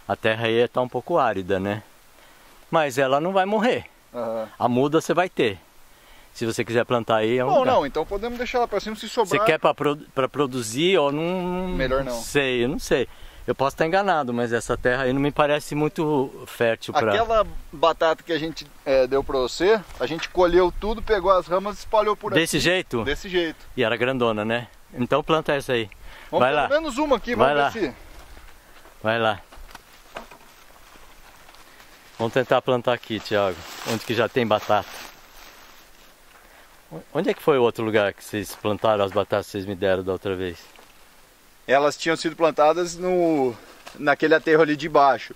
a terra aí tá um pouco árida, né? Mas ela não vai morrer. Aham. A muda você vai ter. Se você quiser plantar aí, é um Bom, lugar. não, então podemos deixar ela pra cima se Você sobrar. quer pra, pro- pra produzir ou não. Melhor não. Sei, eu não sei. Eu posso estar enganado, mas essa terra aí não me parece muito fértil para. Aquela batata que a gente é, deu pra você, a gente colheu tudo, pegou as ramas e espalhou por Desse aqui. jeito? Desse jeito. E era grandona, né? Então planta essa aí. Vamos Vai pelo lá. menos uma aqui, Vai vamos lá. ver se... Vai lá. Vamos tentar plantar aqui, Thiago. Onde que já tem batata. Onde é que foi o outro lugar que vocês plantaram as batatas que vocês me deram da outra vez? Elas tinham sido plantadas no naquele aterro ali de baixo.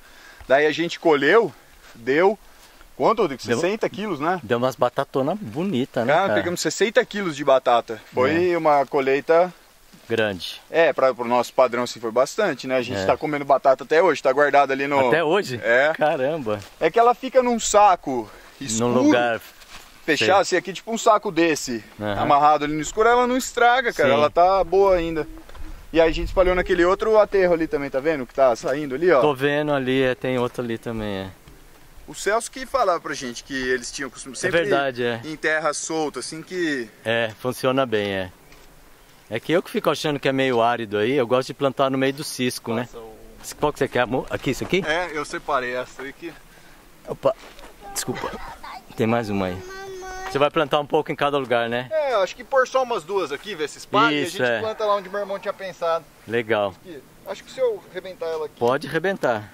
Daí a gente colheu, deu... Quanto, Rodrigo? Deu- 60 quilos, né? Deu umas batatonas bonitas, né? Cara, cara? pegamos 60 quilos de batata. Foi uma colheita Grande. É, para o nosso padrão assim foi bastante, né? A gente É. tá comendo batata até hoje, tá guardada ali no. Até hoje? É. Caramba. É que ela fica num saco escuro, Num lugar. fechado, assim, aqui tipo um saco desse, Aham. amarrado ali no escuro, ela não estraga, cara. Sim. Ela tá boa ainda. E aí a gente espalhou naquele outro aterro ali também, tá vendo? Que tá saindo ali, ó. Tô vendo ali, é, tem outro ali também. É, O Celso que falava pra gente que eles tinham costume é sempre verdade, é. em terra solta, assim que. É, funciona bem, é. É que eu que fico achando que é meio árido aí, eu gosto de plantar no meio do cisco, né? Qual que você quer? amor? Aqui, isso aqui? É, eu separei essa aqui. Opa, desculpa. Tem mais uma aí. Você vai plantar um pouco em cada lugar, né? É, acho que pôr só umas duas aqui, ver se espalha e a Isso, gente é. planta lá onde meu irmão tinha pensado. Legal. Aqui. Acho que se eu arrebentar ela aqui. Pode arrebentar.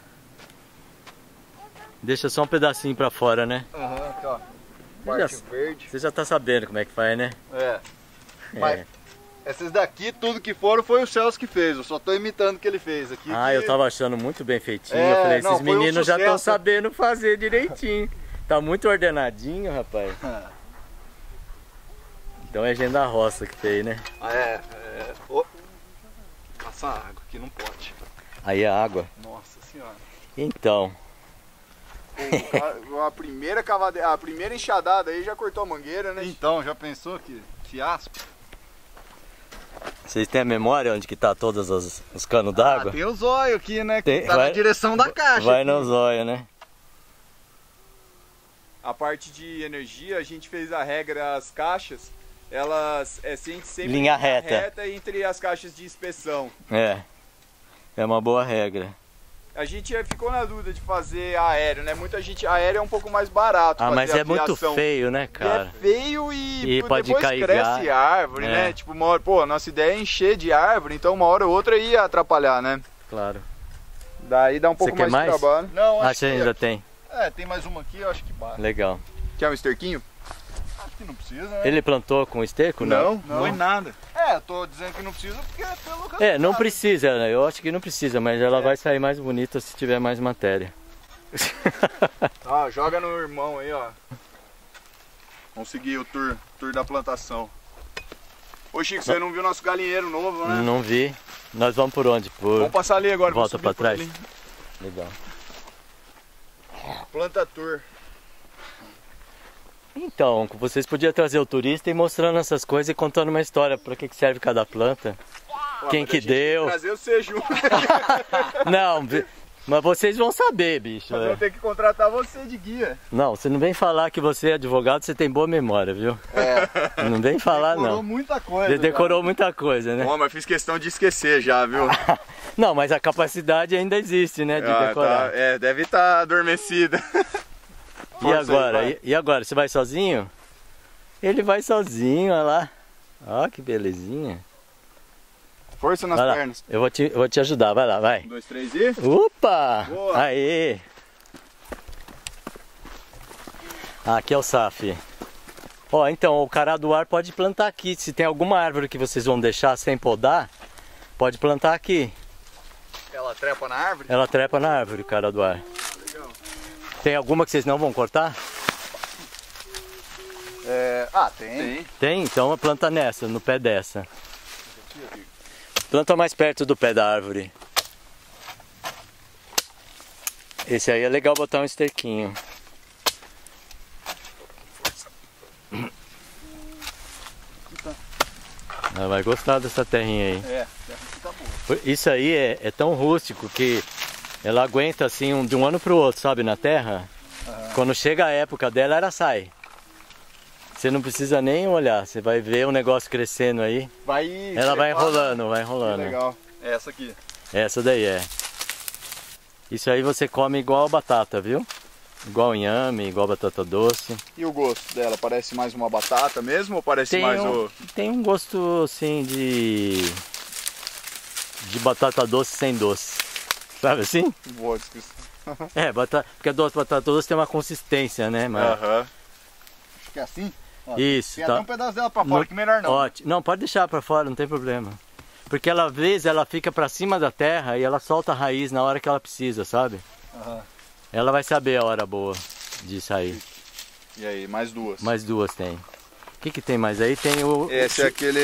Deixa só um pedacinho pra fora, né? Aham, aqui ó. Já- Parte verde. Você já tá sabendo como é que faz, né? É. É. Mas essas daqui, tudo que foram, foi o Celso que fez. Eu só tô imitando o que ele fez aqui. Ah, que- eu tava achando muito bem feitinho. É, eu falei, não, esses foi um meninos já estão sabendo fazer direitinho. Tá muito ordenadinho, rapaz. Então é gente da roça que fez, né? Ah, é. é... Ô, Passa água aqui, não pode. Aí a água. Nossa senhora. Então, ca- a primeira cavade... a primeira enxadada aí já cortou a mangueira, né? Então, já pensou que fiasco? vocês têm a memória onde que tá todos os, os canos Ah, d'água? tem o zóio aqui, né? Que Tem- tá vai- na direção da caixa. Vai aqui. no zóio, né? A parte de energia, a gente fez a regra, as caixas, elas é sempre, sempre Linha em reta. entre as caixas de inspeção. É. É uma boa regra. A gente eh, ficou na dúvida de fazer aéreo, né? Muita gente, aéreo é um pouco mais barato. Ah, fazer mas é muito aviação. feio, né, E cara? É feio e, E pode depois cair cresce galho. árvore, É. né? Tipo, uma hora, pô, a nossa ideia é encher de árvore, então uma hora ou outra ia atrapalhar, né? Claro. Daí dá um pouco quer mais, mais? de trabalho. Não, Ah, acho você que ainda tem. É, tem mais uma aqui, eu acho que basta. Legal. Quer um esterquinho? Que não precisa, né? Ele plantou com esterco? Não. não foi nada. É, eu tô dizendo que não precisa porque é pelo resultado. É, não precisa, né? Eu acho que não precisa, mas ela vai sair mais bonita se tiver mais matéria. Ah, joga no irmão aí, ó. Consegui o tour, tour da plantação. Ô Chico, você não viu nosso galinheiro novo, né? Não vi. Nós vamos por onde? Por. Vamos passar ali agora. Volta vamos pra trás. ali. Legal. Planta tour. Então, vocês podiam trazer o turista e mostrando essas coisas e contando uma história para que que serve cada planta. Pô, Quem mas que deu? Trazer você junto. Não, mas vocês vão saber, bicho. Nós vamos ter que contratar você de guia. Não, você não vem falar que você é advogado, você tem boa memória, viu? É. Não vem falar, Decorou não. muita coisa. Você decorou muita coisa, né? Bom, mas fiz questão de esquecer já, viu? Não, mas a capacidade ainda existe, né? De Ah, decorar. tá- é, deve estar adormecida. E Força aí, agora? vai. e, e agora? Você vai sozinho? Ele vai sozinho, olha lá. Ó, que belezinha. Força nas pernas. Eu vou te, eu vou te ajudar, vai lá, vai. Um, dois, três e. Opa! Boa. Aê! Ah, aqui é o SAF. Ó, então, o cará do ar pode plantar aqui. Se tem alguma árvore que vocês vão deixar sem podar, pode plantar aqui. Ela trepa na árvore? Ela trepa na árvore, o cara do ar. Tem alguma que vocês não vão cortar? É... Ah, tem. Tem. Tem? Então planta nessa, no pé dessa. Planta mais perto do pé da árvore. Esse aí é legal botar um esterquinho. Ela vai gostar dessa terrinha aí. É, tá bom. Isso aí é, é tão rústico que ela aguenta assim um- de um ano pro outro, sabe, na terra. Quando chega a época dela, ela sai. Você não precisa nem olhar, você vai ver o negócio crescendo aí. Vai. Ela vai enrolando, vai Que enrolando. legal. É essa aqui. Essa daí é. Isso aí você come igual batata, viu? Igual inhame, igual batata doce. E o gosto dela? Parece mais uma batata mesmo ou parece Tem mais um, o. tem um gosto assim de. de batata doce sem doce. Sabe assim? Boa descrição. É, batata, porque a doce, batata doce tem uma consistência, né? Mas... Aham. Acho que é assim. Ó, Isso, Tem tá. até um pedaço dela pra fora, No- que melhor não. Ótimo. Não, pode deixar pra fora, não tem problema. Porque ela, às vezes, ela fica pra cima da terra e ela solta a raiz na hora que ela precisa, sabe? Aham. Ela vai saber a hora boa de sair. E aí, mais duas. Mais duas tem. O que, que tem mais aí? Tem o. Esse é aquele.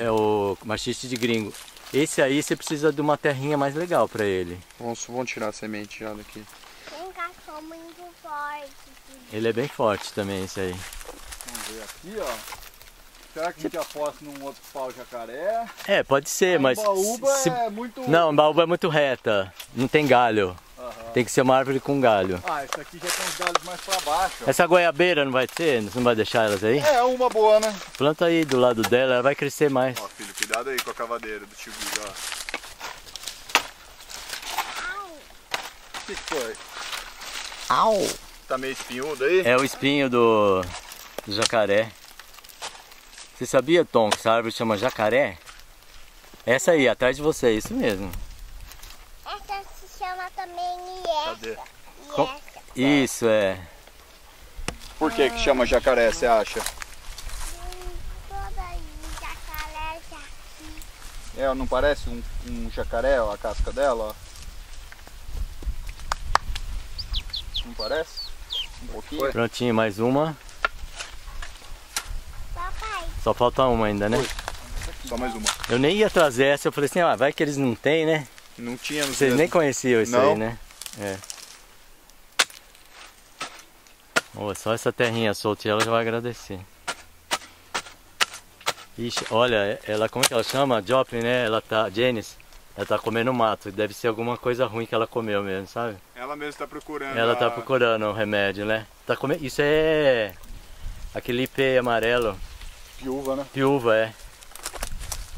É o machiste de gringo. Esse aí você precisa de uma terrinha mais legal pra ele. Vamos, vamos tirar a semente já daqui. Tem cachorro muito forte. Ele é bem forte também, esse aí. Vamos ver aqui, ó. Será que a gente aposta num outro pau jacaré? É, pode ser, mas. Baúba se- é muito... Não, baúba é muito reta. Não tem galho. Aham. Tem que ser uma árvore com galho. Ah, esse aqui já tem uns galhos mais pra baixo. ó. Essa goiabeira não vai ser? Você não vai deixar elas aí? É, uma boa, né? Planta aí do lado dela, ela vai crescer mais. Ó, filho, cuidado aí com a cavadeira do tio Guido, ó. O que, que foi? Au! Tá meio espinhudo aí? É o espinho do, do jacaré. Você sabia, Tom, que essa árvore chama jacaré? Essa aí, atrás de você, isso mesmo. Essa também Iessa. Cadê? Com- Iessa. Isso, é. Por que que chama jacaré, você acha? Jacaré. É, não parece um, um jacaré, ó, a casca dela, ó? Não parece? Um pouquinho? Prontinho, mais uma. Papai, Só falta uma ainda, né? Só mais uma. Eu nem ia trazer essa, eu falei assim, ah, vai que eles não têm, né? Não tinha no Vocês nem conheciam isso Não. aí, né? É. Ó, só essa terrinha solta e ela já vai agradecer. Ixi, olha, ela, como é que ela chama? Joplin, né? Ela tá, Janice, ela tá comendo mato. Deve ser alguma coisa ruim que ela comeu mesmo, sabe? Ela mesmo tá procurando. Ela tá a- procurando o remédio, né? Tá comendo, isso é aquele IP amarelo, Viúva, né? piúva, é.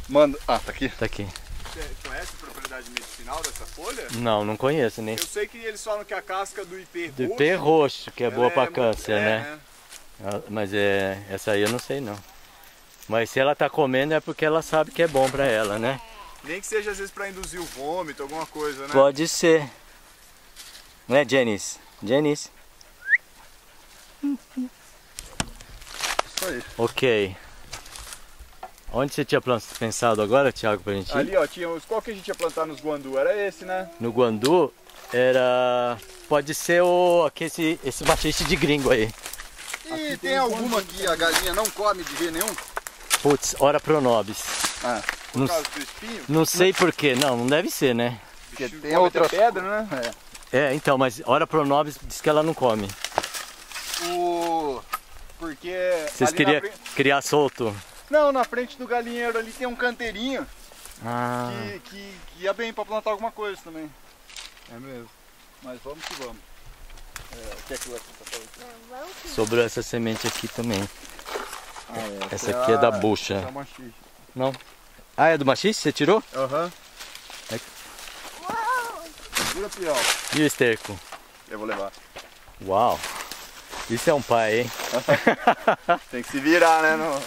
Manda. Ah, tá aqui. Tá aqui. Conhece a propriedade medicinal dessa folha? Não, não conheço nem. Eu sei que eles falam que a casca do IP Do roxo, IP roxo, que é boa pra muito- câncer, é, né? Ah, Mas é, essa aí eu não sei não. Mas se ela tá comendo é porque ela sabe que é bom pra ela, né? Nem que seja às vezes pra induzir o vômito, alguma coisa, né? Pode ser. Não é, Janice? Janice. Isso aí. Ok. Onde você tinha pensado agora, Thiago, pra gente ir? Ali, ó, tinha os. Qual que a gente ia plantar nos guandu? Era esse, né? No Guandu era. Pode ser o. Aqui, esse, esse machiste de gringo aí. E tem alguma que a galinha não come de jeito nenhum? Putz, ora pronobis. Ah, Por Não, causa do espinho? não sei porquê. Não, não deve ser, né? porque tem até pedra, né? É, então, mas ora pronobis diz que ela não come. O... Porque. Vocês queriam na criar solto? Não, na frente do galinheiro ali tem um canteirinho Ah. que, que, que ia bem pra plantar alguma coisa também. É mesmo. Mas vamos que vamos. É, o que é que você tá falando? não Sobrou essa semente aqui também. Ah, Essa aqui é da bucha. É uma xixi. Ah, é do machiste? Você tirou? Aham. Uou! Segura pior. E o esterco? Eu vou levar. Uau! Isso é um pai, hein? Tem que se virar, né? No...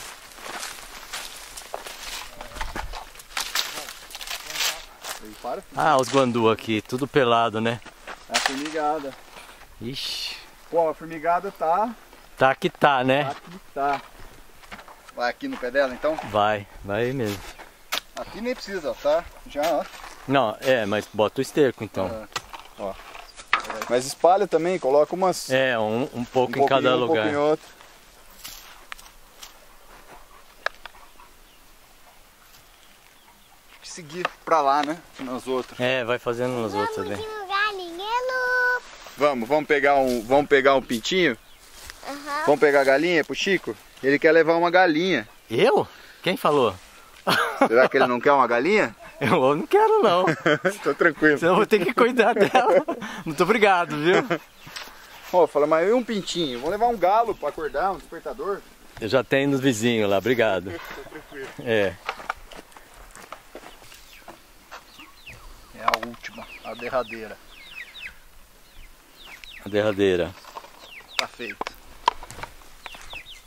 Aí, para. Ah, os guandu aqui, tudo pelado, né? É a formigada. Ixi. Pô, a formigada tá. Tá que tá, Tá né? que tá. Vai aqui no pé dela então? Vai, vai mesmo. Aqui nem precisa, ó, tá? Já, ó. Não, é, mas bota o esterco então. Mas espalha também, coloca umas. É, um, um pouco um em cada pouquinho, um pouco lugar. em outro. Seguir pra lá, né? Nas outras. É, vai fazendo nas outras Vamos ir no galinheiro. Vamos, vamos pegar um, vamos pegar um pintinho? Aham. Vamos pegar a galinha pro Chico? Ele quer levar uma galinha. Eu? Quem falou? Será que ele não quer uma galinha? Eu não quero não. Tô tranquilo. Senão eu vou ter que cuidar dela. Muito obrigado, viu? Ó, fala, mas e um pintinho? Vamos levar um galo pra acordar, um despertador? Eu já tenho nos vizinhos lá, obrigado. É. É última, a derradeira. A derradeira. Tá feito.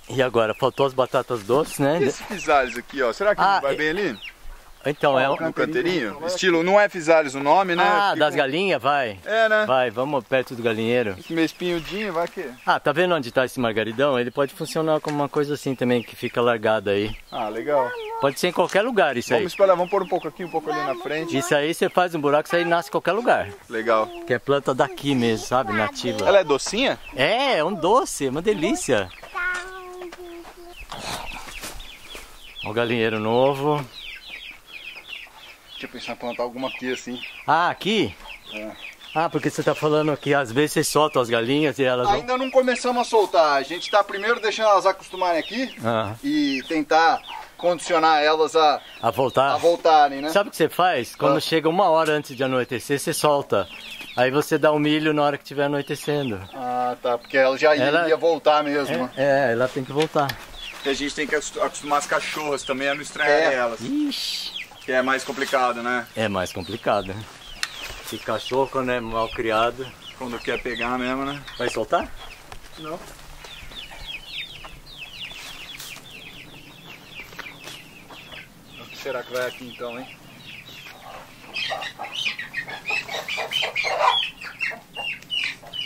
E agora, faltou as batatas doces, né? E esses pisares aqui, ó. Será que ah, vai bem ali? Então, é um... No canteirinho? Estilo, não é Fisales o nome, né? Ah, Porque das com- galinhas, vai. É, né? Vai, vamos perto do galinheiro. Esse meio espinhudinho, vai que... Ah, tá vendo onde tá esse margaridão? Ele pode funcionar como uma coisa assim também, que fica largado aí. Ah, legal. Pode ser em qualquer lugar isso aí. Vamos espalhar, vamos pôr um pouco aqui, um pouco ali na frente. Isso aí você faz um buraco, isso aí nasce em qualquer lugar. Legal. Que é planta daqui mesmo, sabe? Nativa. Ela é docinha? É, é um doce, é uma delícia. O galinheiro novo. Deixa eu pensar em plantar alguma aqui assim. Ah, aqui? É. Ah, porque você tá falando que às vezes você solta as galinhas e elas vão... Ainda não começamos a soltar. A gente tá primeiro deixando elas acostumarem aqui Ah, e tentar condicionar elas a, a voltar? a voltarem, né? Sabe o que você faz? Quando Ah. chega uma hora antes de anoitecer, você solta. Aí você dá o milho na hora que estiver anoitecendo. Ah, tá. Porque ela já ia, Ela- ia voltar mesmo. É, é, ela tem que voltar. E a gente tem que acostu- acostumar as cachorras também a não estranhar É. elas. Ixi, Que é mais complicado, né? é mais complicado. né? Esse cachorro, quando é mal criado, Quando quer pegar mesmo, né? vai soltar? Não. O que será que vai aqui então, hein?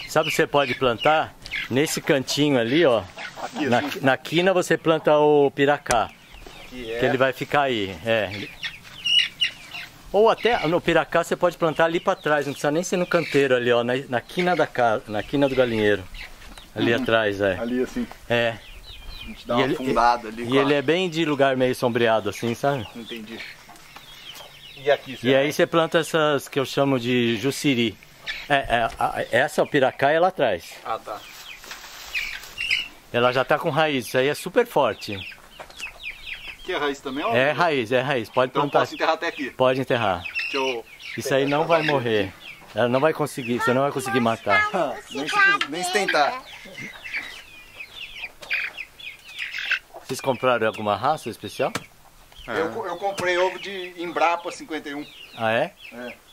Sabe o que você pode plantar? Nesse cantinho ali, ó. Aqui, Na, assim. na quina você planta o piracá, Que é. que ele vai ficar aí. É. Ou até no piracá você pode plantar ali pra trás, não precisa nem ser no canteiro ali, ó, na, na quina da casa, na quina do galinheiro. Ali atrás, é. Ali assim. É. A gente dá E uma ele- fundada ali. E ele é bem de lugar meio sombreado assim, sabe? Entendi. E aqui, E aí você planta essas que eu chamo de juciri. É, é, a- essa é o piracá é lá atrás. Ah, tá. Ela já tá com raiz, isso aí é super forte. Aqui é raiz também, ó? É raiz, é raiz. Pode Então plantar, posso enterrar até aqui. pode enterrar. Deixa eu... Isso aí não vai morrer. Ela não vai conseguir, você não vai conseguir matar. nem se- nem se tentar. Vocês compraram alguma raça especial? Eu, eu comprei ovo de Embrapa 51. Ah é?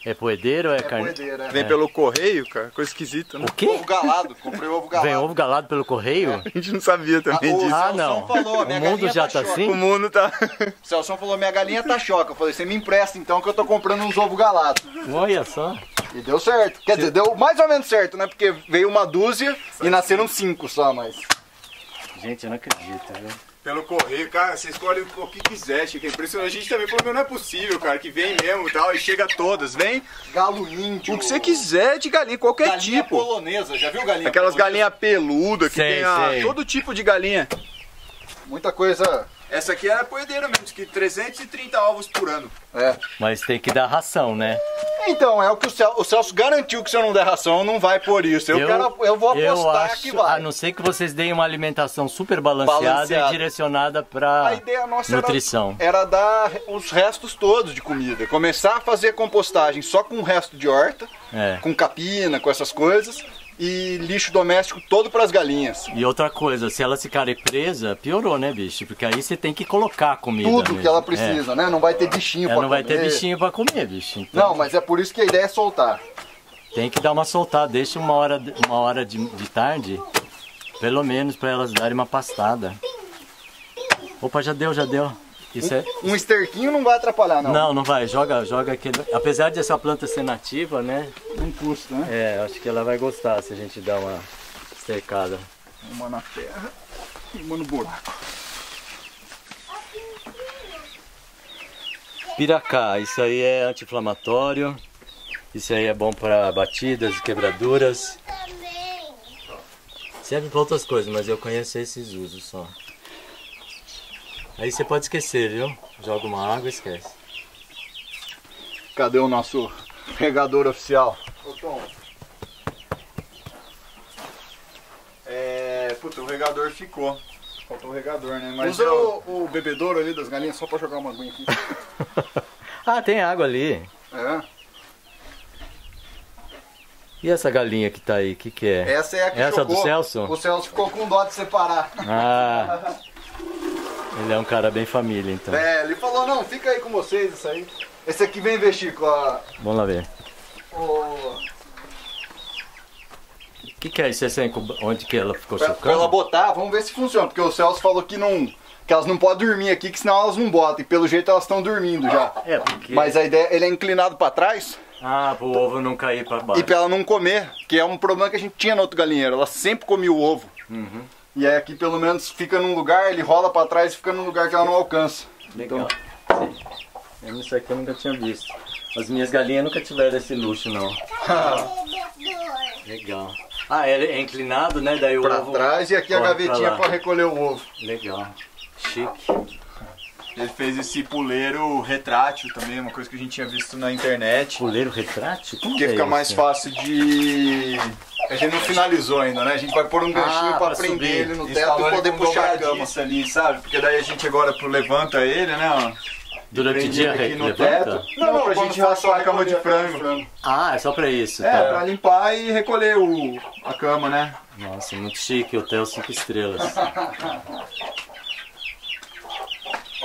É poedeiro ou é, carne? poedeira, Vem pelo correio, cara. Coisa esquisita, né? O quê? Ovo galado. Comprei ovo galado. Vem ovo galado pelo correio? A gente não sabia também Ah, o- disso. Ah, não. falou, O mundo já tá tá assim? O mundo tá. O Celso falou, minha galinha tá choca. Eu falei, você me empresta então que eu tô comprando uns ovos galados. Olha só. E deu certo. Quer dizer, deu mais ou menos certo, né? Porque veio uma dúzia e nasceram cinco só, mas... Gente, eu não acredito, viu? Pelo correio, cara, você escolhe o que quiser, Chico. É impressionante. A gente também falou, meu, não é possível, cara, que vem mesmo e tal, e chega todas. Vem Galo índio. o que você quiser de galinha, qualquer Galinha tipo. polonesa, já viu galinha Aquelas galinhas peludas que Sei, tem a, todo tipo de galinha. Muita coisa... Essa aqui é poedeira mesmo, que 330 ovos por ano. É. Mas tem que dar ração, né? Então, é o que o Celso, o Celso garantiu que se eu não der ração, não vai por isso. Eu, quero, eu vou apostar acho, que vai. A não ser que vocês deem uma alimentação super balanceada, Balanceada. e direcionada para A ideia nossa nutrição. Era, era dar os restos todos de comida. Começar a fazer compostagem só com o resto de horta, É. com capina, com essas coisas, e lixo doméstico todo para as galinhas. E outra coisa, se elas ficarem presas, piorou, né, bicho? Porque aí você tem que colocar a comida. Tudo mesmo. que ela É. precisa, né? Não vai ter bichinho Ela pra não vai ter comer. bichinho pra comer, bicho. Então Não, mas é por isso que a ideia é soltar. tem que dar uma soltada. Deixa uma hora, uma hora de, de tarde, pelo menos, pra elas darem uma pastada. Opa, já deu, já deu. Isso é. Um esterquinho não vai atrapalhar, não. Não, não vai. Joga, joga aquele. Apesar de essa planta ser nativa, né? Não custa, né? É, acho que ela vai gostar se a gente dar uma cercada. Uma na terra e uma no buraco. Piracá, isso aí é anti-inflamatório. Isso aí é bom para batidas e quebraduras. Também. Serve para outras coisas, mas eu conheço esses usos só. Aí você pode esquecer, viu? Joga uma água e esquece. Cadê o nosso regador oficial? Ô Tom. É. Puta, o regador ficou. Faltou o regador, né? Mas Usa eu- o, o bebedouro ali das galinhas só pra jogar uma aguinha aqui. ah, tem água ali. É. E essa galinha que tá aí, o que, que é? Essa é a que Essa chocou. do Celso? O Celso ficou com dó de separar. Ah, ele é um cara bem família, então. É, ele falou, não, fica aí com vocês isso aí. Esse aqui vem ver, Chico, a, Vamos lá ver. o... Que, que é isso? Esse incuba- onde que ela ficou Pra, pra ela botar, vamos ver se funciona. Porque o Celso falou que não. Que elas não podem dormir aqui, que senão elas não botam. E pelo jeito elas estão dormindo já. É, porque... Mas a ideia, ele é inclinado pra trás Ah, pro ovo não cair pra baixo. e pra ela não comer, que é um problema que a gente tinha no outro galinheiro. Ela sempre comia o ovo. Uhum. E aí aqui pelo menos fica num lugar, ele rola pra trás e fica num lugar que ela não alcança. Legal. Eu Isso aqui eu nunca tinha visto. As minhas galinhas nunca tiveram esse luxo, não. Legal. Ah, ele é inclinado, né? Daí o Pra ovo... trás e aqui a gavetinha pra recolher o ovo. Legal. Chique. Ele fez esse puleiro retrátil também, uma coisa que a gente tinha visto na internet. Puleiro retrátil? Como Porque que é fica isso? mais fácil de. A gente não finalizou ainda, né? A gente vai pôr um ganchinho Ah, pra, pra prender ele no teto e poder puxar a cama ali, sabe? Porque daí a gente agora pro levanta ele, né? Durante o dia aqui no levanta? teto. Não, não, pra gente raspar a cama de recolher frango. Ah, é só pra isso. É, tá. pra limpar e recolher o, a cama, né? Nossa, muito chique, hotel 5 estrelas.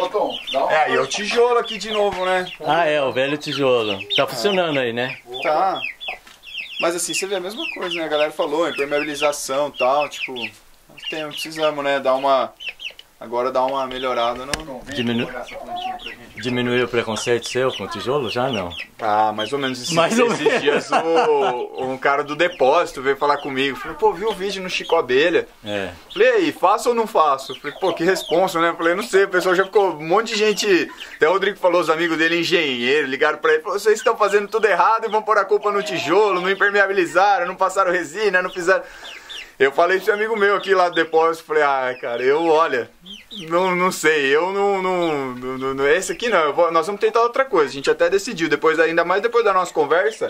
Ô Tom, dá uma É, e é o tijolo aqui de novo, né? Ah, é, o velho tijolo. Tá funcionando aí, né? Tá. Mas assim, você vê a mesma coisa, né? A galera falou, impermeabilização e tal, tipo, temos, precisamos, né? Dar uma. Agora dar uma melhorada no. Diminu... Diminuiu o preconceito seu com o tijolo? Já não. Ah, mais ou menos esses, Mais ou esses menos. dias o, um cara do depósito veio falar comigo. Falei, pô, vi o vídeo no Chico Abelha. É. Falei, e aí, faço ou não faço? Falei, pô, que responsa, né? Falei, não sei, o pessoal já ficou, um monte de gente. Até o Rodrigo falou, os amigos dele, engenheiro, ligaram pra ele, falou, vocês estão fazendo tudo errado e vão pôr a culpa no tijolo, não impermeabilizaram, não passaram resina, não fizeram. Eu falei pro amigo meu aqui lá do depósito, falei, ah, cara, eu, olha, não, não sei, eu não, não, não, não- esse aqui não, vou- nós vamos tentar outra coisa, a gente até decidiu, depois, ainda mais depois da nossa conversa,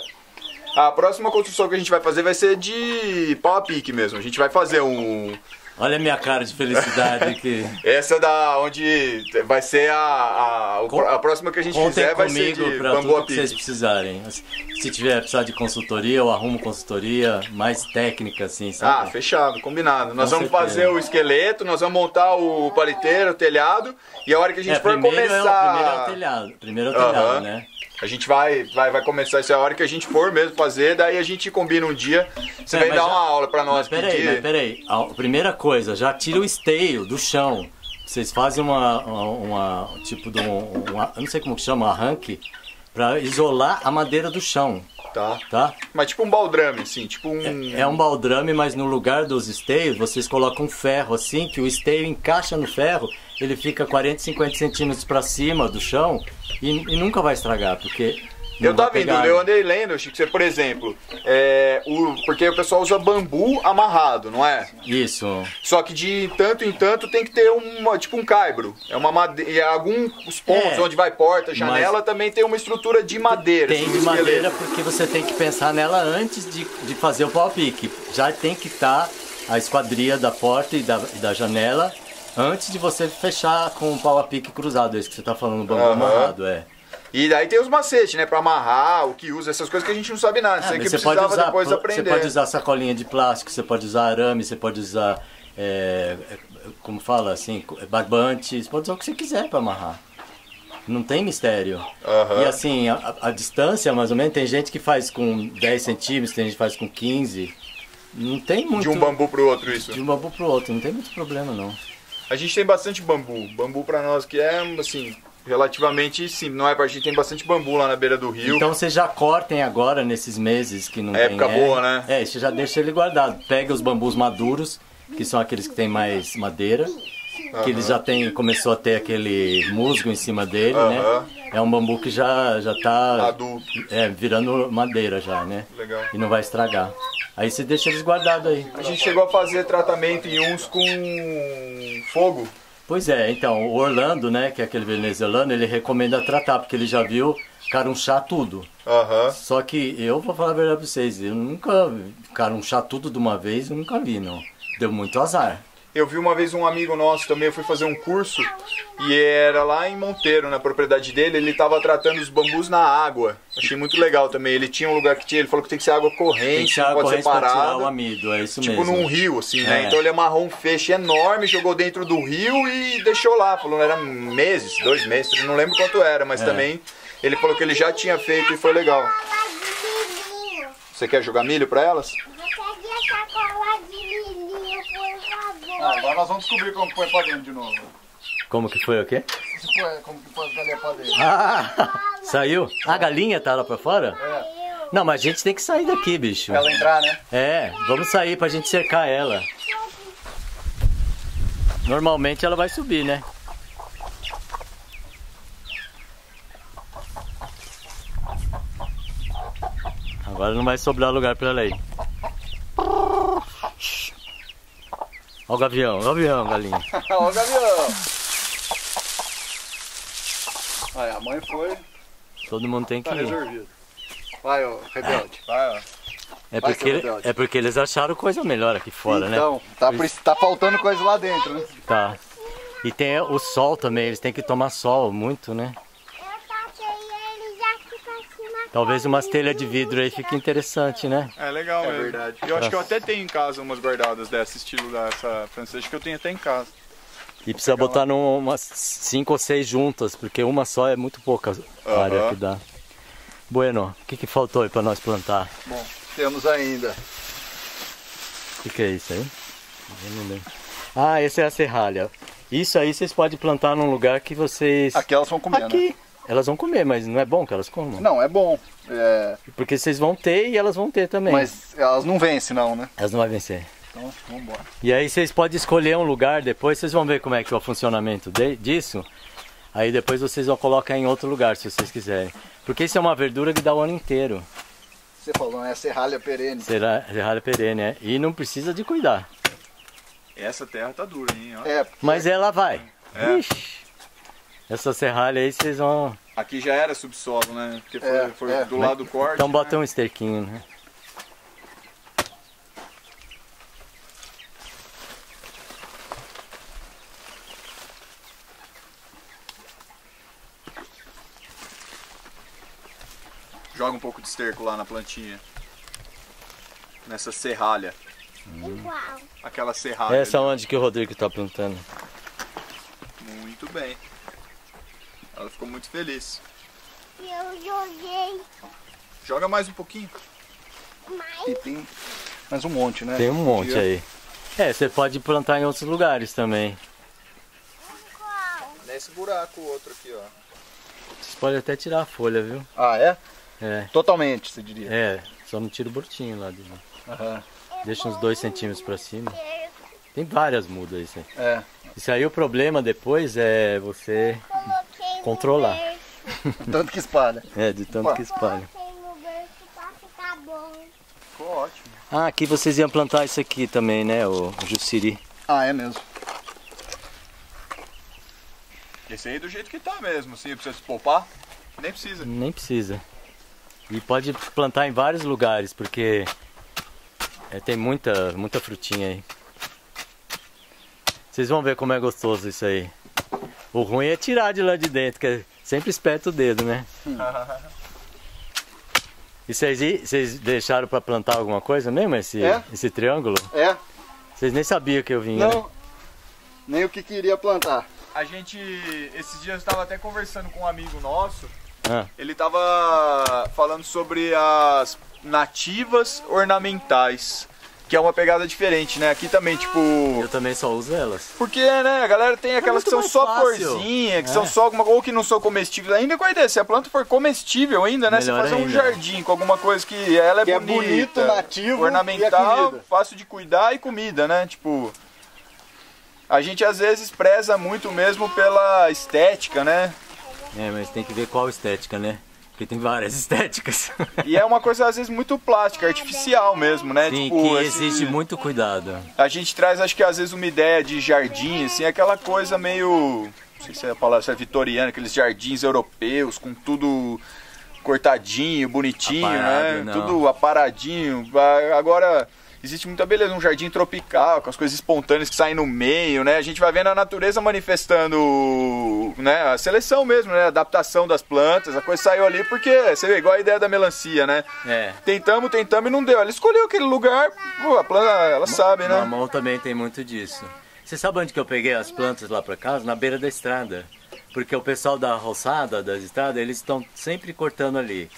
a próxima construção que a gente vai fazer vai ser de pau a pique mesmo, a gente vai fazer um, Olha a minha cara de felicidade que. essa da onde vai ser a, a, Com- a próxima que a gente fizer vai ser comigo de pra bambu tudo que vocês precisarem. Se tiver precisar de consultoria, eu arrumo consultoria mais técnica, assim, Ah, sabe? fechado, combinado. Nós Com vamos certeza. fazer o esqueleto, nós vamos montar o paliteiro, o telhado, e a hora que a gente é, for primeiro, é, o- começar. primeiro é o telhado. Primeiro é o telhado, né? A gente vai, vai, vai começar isso é hora que a gente for mesmo fazer, daí a gente combina um dia. Você É, vem dar já- uma aula pra nós. Mas peraí, que mas peraí. A primeira coisa, já tira o esteio do chão. Vocês fazem uma, uma, uma- tipo de um, uma- eu não sei como que chama, um arranque, pra isolar a madeira do chão, Tá. tá? Mas tipo um baldrame, assim, tipo um. É um baldrame, mas no lugar dos esteios, vocês colocam um ferro assim, que o esteio encaixa no ferro, ele fica 40, 50 centímetros pra cima do chão e, e nunca vai estragar, porque. Eu tava pegar eu andei lendo, Chico, você, por exemplo, é, o, porque o pessoal usa bambu amarrado, não é? Isso. Só que de tanto em tanto tem que ter uma, tipo um caibro. É uma madeira. E alguns pontos É. onde vai porta, janela, também tem uma estrutura de madeira. Tem de madeira porque você tem que pensar nela antes de, de fazer o pau pique. Já tem que estar a esquadria da porta e da, e da janela antes de você fechar com o pau a pique cruzado, esse que você tá falando, o bambu Aham. amarrado, é. E daí tem os macetes, né? Pra amarrar, o que usa, essas coisas que a gente não sabe nada. Ah, Isso aí que você pode precisava usar, depois você aprender. pode usar sacolinha de plástico, você pode usar arame, você pode usar, é, é, como fala assim, barbante, você pode usar o que você quiser para amarrar. Não tem mistério. Aham. E assim, a, a- a distância, mais ou menos, tem gente que faz com 10 centímetros, tem gente que faz com 15. Não tem muito. De um bambu pro outro, isso. de um bambu pro outro, não tem muito problema não. A gente tem bastante bambu. Bambu pra nós que é, assim, relativamente simples. Não é pra gente tem bastante bambu lá na beira do rio. Então vocês já cortem agora nesses meses que não É tem época neve. boa, né? É, você já deixa ele guardado. Pega os bambus maduros, que são aqueles que tem mais madeira, que ele já tem, começou a ter aquele musgo em cima dele, Aham. né? É um bambu que já já tá Adulto. é, virando madeira já, né? Legal. E não vai estragar. Aí você deixa eles guardados aí. A gente chegou a fazer tratamento em uns com fogo. Pois é, então, o Orlando, né, que é aquele venezuelano, ele recomenda tratar, porque ele já viu carunchar tudo. Aham. Só que eu vou falar a verdade pra vocês, eu nunca, carunchar tudo de uma vez, eu nunca vi, não. Deu muito azar. Eu vi uma vez um amigo nosso também, eu fui fazer um curso e era lá em Monteiro, na propriedade dele, ele estava tratando os bambus na água. Achei muito legal também. Ele tinha um lugar que tinha, ele falou que tem que ser água corrente, Tem que ser não água pode ser corrente pra tirar o parada. amido, é isso Tipo mesmo. num rio, assim, né? É. Então ele amarrou um feixe enorme, jogou dentro do rio e deixou lá. Falou, era meses, dois meses, eu não lembro quanto era, mas É. também ele falou que ele já tinha feito e foi legal. Você quer jogar milho pra elas? Você quer sacola de milhinho, por favor. Ah, agora nós vamos descobrir como põe pra dentro de novo. Como que foi o quê? Como que põe as galinhas pra dentro. Ah, saiu? A galinha tá lá pra fora? Eu. Não, mas a gente tem que sair daqui, bicho. Pra ela entrar, né? É, vamos sair pra gente cercar ela. Normalmente ela vai subir, né? Agora não vai sobrar lugar pra ela ir. Ó o gavião, o gavião, galinha. Ó o gavião. Aí, a mãe foi, Todo mundo tem que tá ir. resolvido. Vai, ó, rebelde. Vai, ó. É Vai, porque, rebelde. é porque eles acharam coisa melhor aqui fora, né? então, tá, por isso- tá faltando coisa lá dentro, né? Tá. E tem o sol também, eles têm que tomar sol muito, né? Eu tapei ele já que pra cima. Talvez umas telhas de vidro aí fique interessante, né? É legal É verdade. Eu acho que eu até tenho em casa umas guardadas desse estilo dessa francesa. Acho que eu tenho até em casa. E precisa botar num- umas cinco ou seis juntas, porque uma só é muito pouca a área Aham. que dá. Bueno, o que, que faltou aí pra nós plantar? Bom, temos ainda. O que, que é isso aí? Eu não lembro. Ah, essa é a serralha. Isso aí vocês podem plantar num lugar que vocês. Aqui elas vão comer, né? Elas vão comer, mas não é bom que elas comam? Não, é bom. É, Porque vocês vão ter e elas vão ter também. mas elas não vencem não, né? Elas não vão vencer. Então, vamos embora. E aí vocês podem escolher um lugar depois, vocês vão ver como é que é o funcionamento de- disso. Aí depois vocês vão colocar em outro lugar, se vocês quiserem. Porque isso é uma verdura que dá o ano inteiro. Você falou, é serralha perene. Será serralha perene, né? E não precisa de cuidar. Essa terra tá dura, hein? ó. É, Mas ela vai. É. Ixi. Essa serralha aí vocês vão. Aqui já era subsolo, né? Porque foi, É, foi é. do lado do corte. Então bota né? um esterquinho, né? Joga um pouco de esterco lá na plantinha. Nessa serralha. Igual. Aquela serralha. Essa ali. onde que o Rodrigo tá plantando. Muito bem. Ficou muito feliz. Eu joguei Joga mais um pouquinho. mais. e tem mais um monte, né? Tem um monte aí. É, você pode plantar em outros lugares também. Qual? Nesse buraco o outro aqui, ó. Vocês podem até tirar a folha, viu? Ah, é? É. Totalmente, você diria. É, só não tira o brotinho lá de lá. Aham. Deixa uns dois centímetros pra cima. Tem várias mudas aí. É. Isso aí o problema depois é você. Controlar. Tanto que espalha. É, de tanto que espalha. Ficou ótimo. Ah, aqui vocês iam plantar isso aqui também, né? O o Jussiri. Ah, é mesmo. Esse aí é do jeito que tá mesmo, assim, precisa se poupar. Nem precisa. Nem precisa. E pode plantar em vários lugares, porque é, tem muita, muita frutinha aí. Vocês vão ver como é gostoso isso aí. O ruim é tirar de lá de dentro, que é sempre espeta o dedo, né? E vocês, deixaram pra plantar alguma coisa mesmo, esse, É. esse triângulo? É? Vocês nem sabiam que eu vinha, né? Não. Nem o que queria plantar. A gente, esses dias, estava até conversando com um amigo nosso. Ah. Ele tava falando sobre as nativas ornamentais. Que é uma pegada diferente, né? Aqui também, tipo. Eu também só uso elas. Porque, né, a galera tem aquelas que muito são só fácil. corzinha, que É. são só alguma ou que não são comestíveis. Ainda com a ideia, se a planta for comestível ainda, né? Melhor você fazer um jardim com alguma coisa que ela é Que é bonita, bonito, nativo e é ornamental, fácil de cuidar e comida, né? Tipo, a gente às vezes preza muito mesmo pela estética, né? É, mas tem que ver qual estética, né? Porque tem várias estéticas. E é uma coisa às vezes muito plástica, artificial mesmo, né? Sim, tipo, que esse- existe muito cuidado. A gente traz, acho que às vezes uma ideia de jardim, assim, aquela coisa meio. Não sei se é a palavra se é vitoriana, aqueles jardins europeus com tudo cortadinho, bonitinho, Aparado, né? não. Tudo aparadinho. Agora, existe muita beleza, um jardim tropical, com as coisas espontâneas que saem no meio, né? A gente vai vendo a natureza manifestando, né? A seleção mesmo, né? A adaptação das plantas, a coisa saiu ali porque, você vê, igual a ideia da melancia, né? É. Tentamos, tentamos e não deu. Ela escolheu aquele lugar, pô, a planta, ela sabe, né? Mamão também tem muito disso. Você sabe onde que eu peguei as plantas lá pra casa? Na beira da estrada. Porque o pessoal da roçada, das estradas, eles estão sempre cortando ali.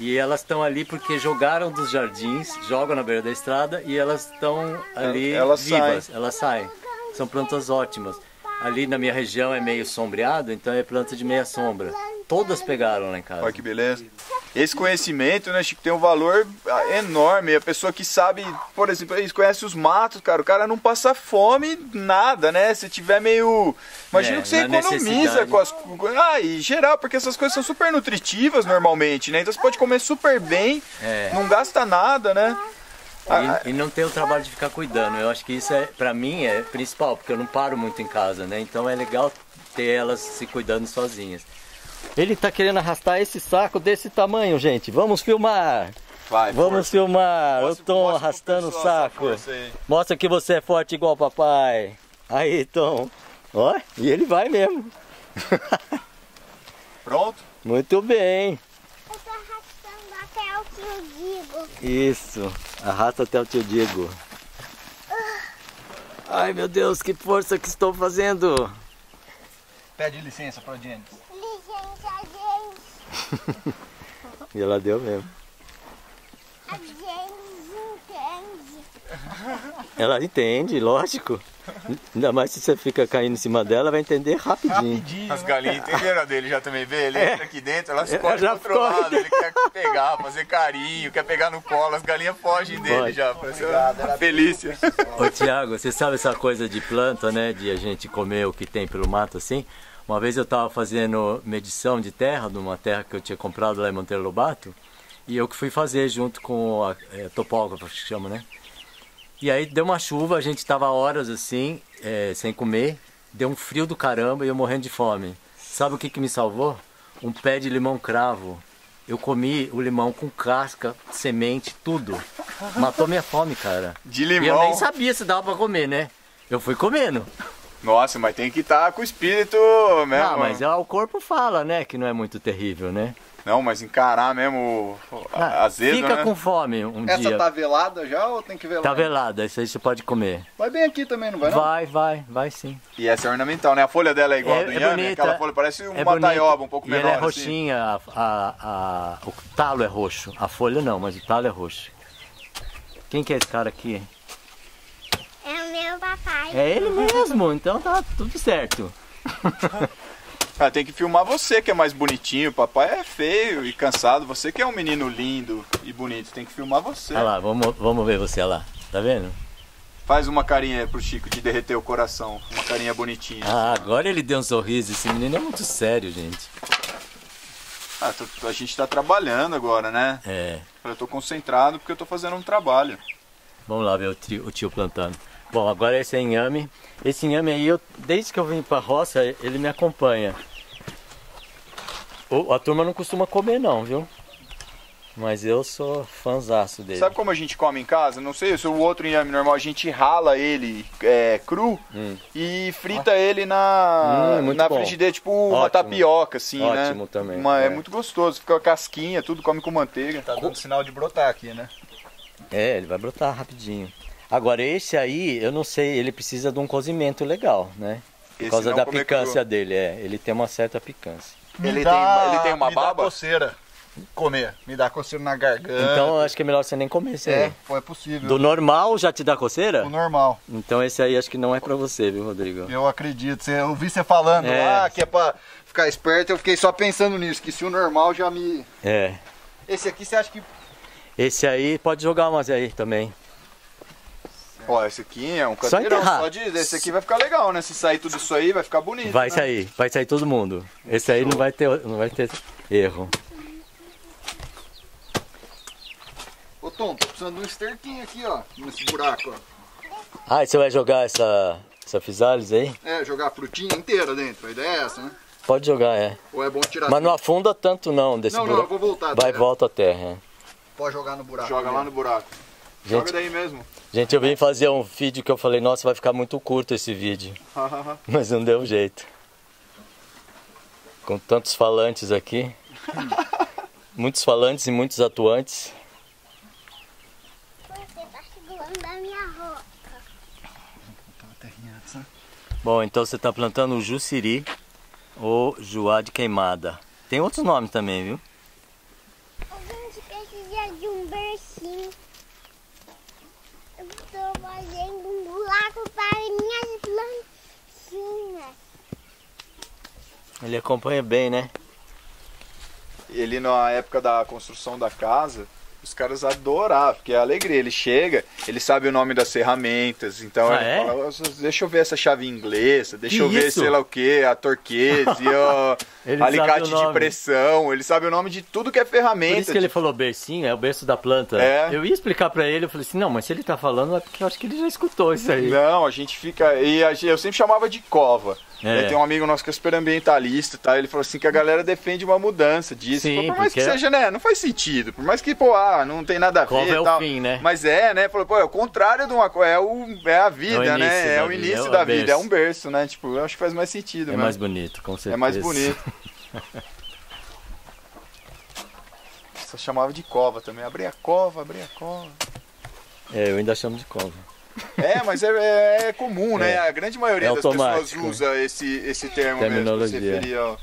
E elas estão ali porque jogaram dos jardins, jogam na beira da estrada e elas estão ali elas vivas, elas saem. São plantas ótimas. Ali na minha região é meio sombreado, então é planta de meia sombra. Todas pegaram lá em casa. Olha que beleza. Esse conhecimento, né, Chico, tem um valor ah, enorme. A pessoa que sabe, por exemplo, eles conhece os matos, cara, o cara não passa fome, nada, né? Se tiver meio. Imagina É, que você economiza com as. Ah, e geral, porque essas coisas são super nutritivas normalmente, né? Então você pode comer super bem, É. não gasta nada, né? Ah, E, e não ter o trabalho de ficar cuidando. Eu acho que isso é, pra mim, é principal, porque eu não paro muito em casa, né? Então é legal ter elas se cuidando sozinhas. Ele tá querendo arrastar esse saco desse tamanho, gente. Vamos filmar. Vai, Vamos força. filmar. Mostra- o Tom mostra pro arrastando o saco. Mostra que você é forte igual o papai. Aí, Tom. Ó, e ele vai mesmo. Pronto? Muito bem. Digo. Isso. Arrasta até o tio Diego. Ai, meu Deus, que força que estou fazendo. Pede licença pra Jenny. Licença, gente. E ela deu mesmo. A gente. Ela entende, lógico. Ainda mais se você fica caindo em cima dela, vai entender rapidinho. Rapidinho. As né? galinhas entenderam a dele já também, vê? Ele entra aqui dentro, elas É, correm já pro outro corre. lado, ele quer pegar, fazer carinho, quer pegar no colo, as galinhas fogem dele Pode. já, parece uma felícia. Ô Tiago, você sabe essa coisa de planta, né? De a gente comer o que tem pelo mato assim? Uma vez eu estava fazendo medição de terra, de uma terra que eu tinha comprado lá em Monteiro Lobato, e eu que fui fazer junto com a é, topógrafo, que chama, né? E aí deu uma chuva, a gente tava horas assim, é, sem comer, deu um frio do caramba e eu morrendo de fome. Sabe o que, que me salvou? Um pé de limão cravo. Eu comi o limão com casca, semente, tudo. Matou minha fome, cara. De E eu limão. nem sabia se dava pra comer, né? Eu fui comendo. Nossa, mas tem que estar com o espírito mesmo. Ah, mas é, o corpo fala, né? Que não é muito terrível, né? Não, mas encarar mesmo Ah, Fica né? com fome um Essa dia. tá velada já ou tem que velar? Tá velada, isso aí você pode comer. Vai bem aqui também, não vai não? Vai, vai, vai sim. E essa é ornamental, né? A folha dela é igual a do inhame, aquela folha parece uma é taioba um pouco e menor ela é assim. roxinha, a, a- a- o talo é roxo. A folha não, mas o talo é roxo. Quem que é esse cara aqui? É o meu papai. É ele mesmo, então tá tudo certo. Ah, tem que filmar você que é mais bonitinho. Papai é feio e cansado. Você que é um menino lindo e bonito. Tem que filmar você. Olha lá, vamos, vamos ver você lá. Tá vendo? Faz uma carinha pro Chico de derreter o coração. Uma carinha bonitinha. Ah, agora ele deu um sorriso. Esse menino é muito sério, gente. Ah, a gente tá trabalhando agora, né? É. Eu tô concentrado porque eu tô fazendo um trabalho. Vamos lá ver o tio, o tio plantando. Bom, agora esse é inhame. Esse inhame aí, eu, desde que eu vim pra roça, ele me acompanha. O- a turma não costuma comer não, viu? Mas eu sou fãzaço dele. Sabe como a gente come em casa? Não sei se o outro inhame normal, a gente rala ele é, cru Hum. e frita ele na, Hum, na bom. frigideira, tipo uma Ótimo. tapioca, assim, né? Ótimo também, Uma- é. é. muito gostoso, fica com a casquinha, tudo, come com manteiga. Tá dando sinal de brotar aqui, né? É, ele vai brotar rapidinho. Agora esse aí, eu não sei, ele precisa de um cozimento legal, né? Por Esse causa da comer picância cru. dele, é. Ele tem uma certa picância. Ele tem- ele tem uma me dá baba? coceira. Comer. Me dá coceira na garganta. Então acho que é melhor você nem comer esse é, aí. foi possível. Do normal já te dá coceira? O normal. Então esse aí acho que não é pra você, viu, Rodrigo? Eu acredito. Você- Eu vi você falando É. lá que é pra ficar esperto. Eu fiquei só pensando nisso. Que se o normal já me. É. Esse aqui você acha que. Esse aí pode jogar umas aí também. Ó, esse aqui é um Só pode ir. Esse aqui vai ficar legal, né? Se sair tudo isso aí, vai ficar bonito. Vai né? sair, vai sair todo mundo. Esse aí não vai ter, não vai ter erro. Ô Tom, tô precisando de um esterquinho aqui, ó. Nesse buraco, ó. Ah, e você vai jogar essa, essa physalis aí? É, jogar a frutinha inteira dentro. A ideia é essa, né? Pode jogar, é. Ou é bom tirar Mas não afunda tanto não desse Não, não, buraco. eu vou voltar. Vai e tá? volta a terra. é. Pode jogar no buraco. Joga lá no buraco. Gente, Joga daí mesmo. gente, eu vim fazer um vídeo que eu falei, nossa, vai ficar muito curto esse vídeo. Mas não deu jeito. Com tantos falantes aqui. Muitos falantes e muitos atuantes. Você tá segurando a minha roupa. Bom, então você está plantando o juciri ou juá de queimada. Tem outros nomes também, viu? A gente fazer um bercinho. Eu tô fazendo um buraco para minhas plantinhas. Ele acompanha bem, né? Ele na época da construção da casa, os caras adoravam, porque é alegria. Ele chega, ele sabe o nome das ferramentas, então Ah, ele é? fala, "Ô, deixa eu ver essa chave inglesa, deixa Que eu ver isso? sei lá o que, a torquese, o Ele alicate o de pressão, ele sabe o nome de tudo que é ferramenta. Por isso que ele tipo, falou bercinho, é o berço da planta. É. Eu ia explicar pra ele, eu falei assim, não, mas se ele tá falando é porque eu acho que ele já escutou isso aí. Não, a gente fica. E eu sempre chamava de cova. É. Tem um amigo nosso que é super ambientalista tal. Ele falou assim que a galera defende uma mudança disso. Sim, por mais que porque- seja, né? Não faz sentido. Por mais que, pô, ah, não tem nada a ver. E é o tal. fim, né? Mas é, né? Falou, pô, é o contrário de uma coisa. É, o, é a vida, É né? É da o vida, início é da vida. berço. É um berço, né? Tipo, eu acho que faz mais sentido, É mesmo. mais bonito, com certeza. É mais bonito. Só chamava de cova também. Abri a cova, abri a cova. É, eu ainda chamo de cova. É, mas é, é- é comum, né? É. A grande maioria É das pessoas usa esse, esse termo mesmo. Terminologia. referir ao-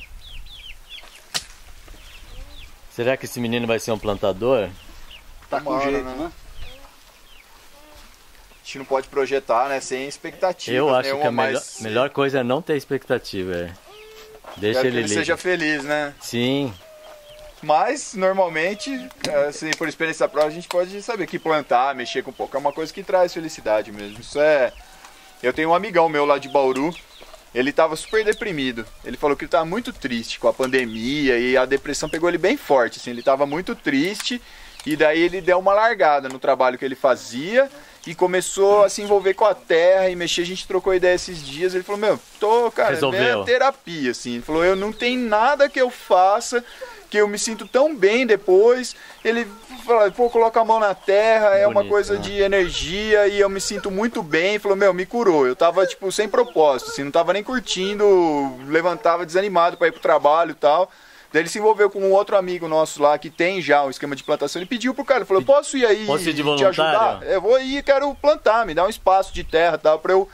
Será que esse menino vai ser um plantador? Tá com jeito, né? né? A gente não pode projetar, né? Sem expectativa. eu acho que a melhor, mas melhor coisa é não ter expectativa. É. Deixa quero ele que ele livre. seja feliz, né? Sim, Mas, normalmente, assim, por experiência própria, a gente pode saber que plantar, mexer com pouco é uma coisa que traz felicidade mesmo. Isso é. Eu tenho um amigão meu lá de Bauru, ele tava super deprimido. Ele falou que ele tava muito triste com a pandemia e a depressão pegou ele bem forte, assim, ele tava muito triste e daí ele deu uma largada no trabalho que ele fazia e começou a se envolver com a terra e mexer. A gente trocou ideia esses dias. Ele falou: Meu, tô, cara, Resolveu. é terapia, assim. Ele falou: Eu não tem nada que eu faça que eu me sinto tão bem depois. Ele falou: Pô, coloca a mão na terra, é uma Bonito, coisa né? de energia e eu me sinto muito bem. Ele falou: Meu, me curou. Eu tava, tipo, sem propósito, assim, não tava nem curtindo, levantava desanimado pra ir pro trabalho e tal. Daí ele se envolveu com um outro amigo nosso lá que tem já um esquema de plantação. Ele pediu pro cara, ele falou: Posso ir aí Posso ir te ajudar? Eu vou ir, quero plantar, me dá um espaço de terra, tal, pra eu.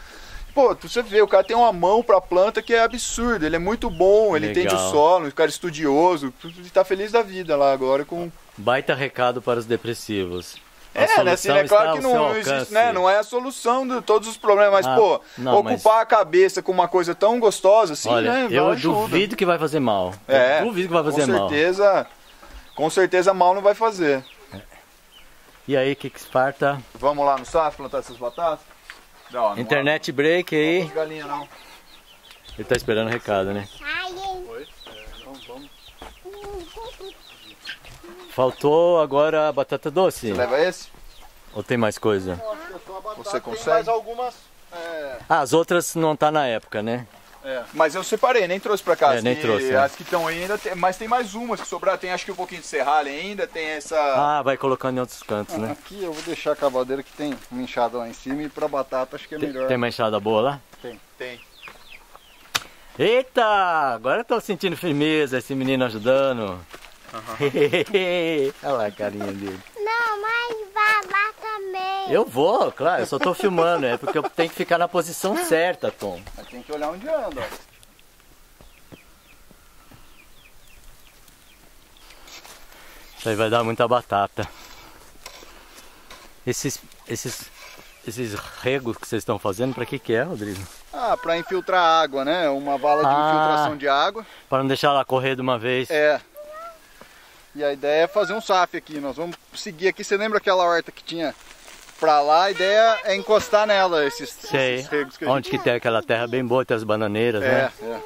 Pô, tu- você vê, o cara tem uma mão pra planta que é absurdo. Ele é muito bom, ele Legal. entende o solo, um cara estudioso. Ele tá feliz da vida lá agora com. baita recado para os depressivos. A É, né? Assim, é claro que não existe, né? Não é a solução de todos os problemas, mas, Ah, pô, não, ocupar a cabeça com uma coisa tão gostosa assim, Olha, né? eu ajuda. duvido que vai fazer mal. É, eu duvido que vai fazer com mal. certeza, com certeza mal não vai fazer. E aí, que que Esparta? Vamos lá no SAF plantar essas batatas? Não, não Internet break aí. há galinha não. Ele tá esperando o recado, né? Ai, hein? Então vamos. Faltou agora a batata doce. Você leva esse? Ou tem mais coisa? Você Tem consegue? mais algumas. É, Ah, as outras não tá na época, né? É. Mas eu separei, nem trouxe pra cá. É, nem que, trouxe, né? As que estão aí ainda, tem, mas tem mais umas que sobraram. Tem acho que um pouquinho de serralha ainda, tem essa... Ah, vai colocando em outros cantos, né? Aqui eu vou deixar a cavadeira que tem uma enxada lá em cima e pra batata acho que é Tem, melhor. tem uma enxada boa lá? Tem. Eita! Agora eu tô sentindo firmeza, esse menino ajudando. Olha lá a carinha dele. Não, mas babá também. Eu vou, claro, eu só tô filmando, é porque eu tenho que ficar na posição certa, Tom. Mas tem que olhar onde anda. ó. Isso aí vai dar muita batata. Esses, esses, esses regos que vocês estão fazendo, pra que que é, Rodrigo? Ah, pra infiltrar água, né? Uma vala de Ah. infiltração de água. Para não deixar ela correr de uma vez. É. E a ideia é fazer um SAF aqui. Nós vamos seguir aqui. Você lembra aquela horta que tinha pra lá? A ideia é encostar nela esses, Sei. esses regos que a Onde que tem aquela terra bem boa, tem as bananeiras, gente... né? É, é.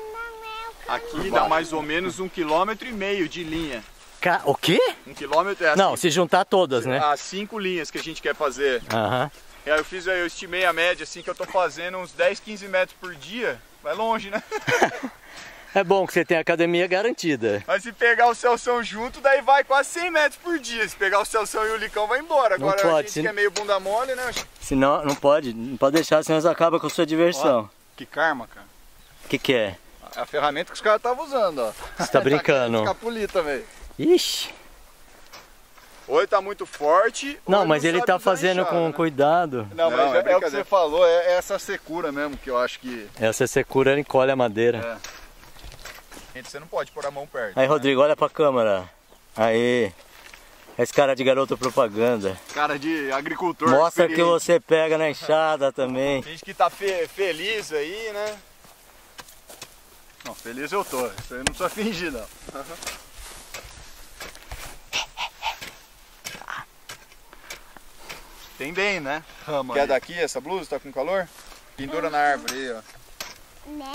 Aqui dá mais ou menos um quilômetro e meio de linha. Ca- O quê? Um quilômetro é assim, Não, se juntar todas, né? as cinco linhas que a gente quer fazer. Aham. E aí eu fiz, eu estimei a média assim que eu tô fazendo uns 10, 15 metros por dia. Vai longe, né? É bom que você tem academia garantida. Mas se pegar o Celção junto, daí vai quase 100 metros por dia. Se pegar o Celção e o Licão, vai embora. Não Agora a pode, gente se- é meio bunda mole, né? Senão, não pode, não pode deixar, senão eles acabam com a sua diversão. Que karma, cara. O que que é? É a ferramenta que os caras estavam usando, ó. Você tá brincando? Escapulita, velho. Ixi. Ou ele tá muito forte. ou Não, mas não ele tá fazendo enxada, com né? cuidado. Não, Não, mas é é, é o que você falou, é essa secura mesmo que eu acho que. Essa secura encolhe a madeira. Gente, você não pode pôr a mão perto. Aí, Rodrigo, olha pra câmera. Aí. Esse cara de garoto propaganda. Cara de agricultor. Mostra que você pega na enxada também. Finge que tá fe- feliz aí, né? Não, feliz eu tô. Isso aí não precisa fingir, não. Tem bem, né? Rama Quer aí. daqui essa blusa? Tá com calor? Pendura na árvore aí, ó. Né?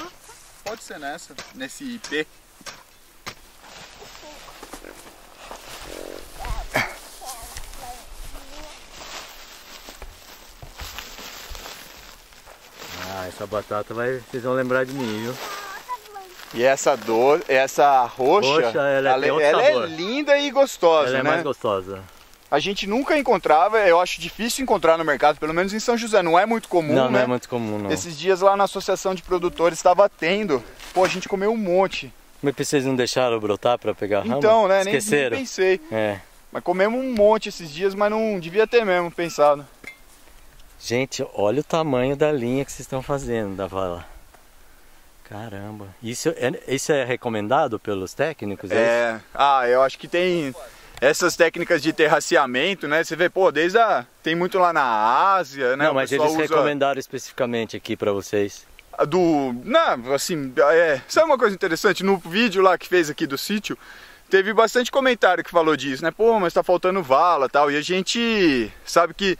Pode ser nessa, nesse IP. Ah, essa batata vai. Vocês vão lembrar de mim, viu? E essa do, essa roxa, Roxa, ela tem outro ela sabor. é linda e gostosa, Ela é né? mais gostosa. A gente nunca encontrava, eu acho difícil encontrar no mercado, pelo menos em São José, não é muito comum, não, né? não é muito comum, não. Esses dias lá na associação de produtores estava tendo. Pô, a gente comeu um monte. Como é que vocês não deixaram brotar pra pegar rama? Então, né? Nem, nem Esqueceram. pensei. É. Mas comemos um monte esses dias, mas não devia ter mesmo pensado. Gente, olha o tamanho da linha que vocês estão fazendo da vala. Caramba. Isso é, isso é recomendado pelos técnicos? é? É. Ah, eu acho que tem essas técnicas de terraceamento, né? Você vê, pô, desde a. Tem muito lá na Ásia, né? Não, mas eles usa recomendaram especificamente aqui pra vocês. Do. Não, assim, é. Sabe uma coisa interessante? No vídeo lá que fez aqui do sítio, teve bastante comentário que falou disso, né? Pô, mas tá faltando vala e tal. E a gente sabe que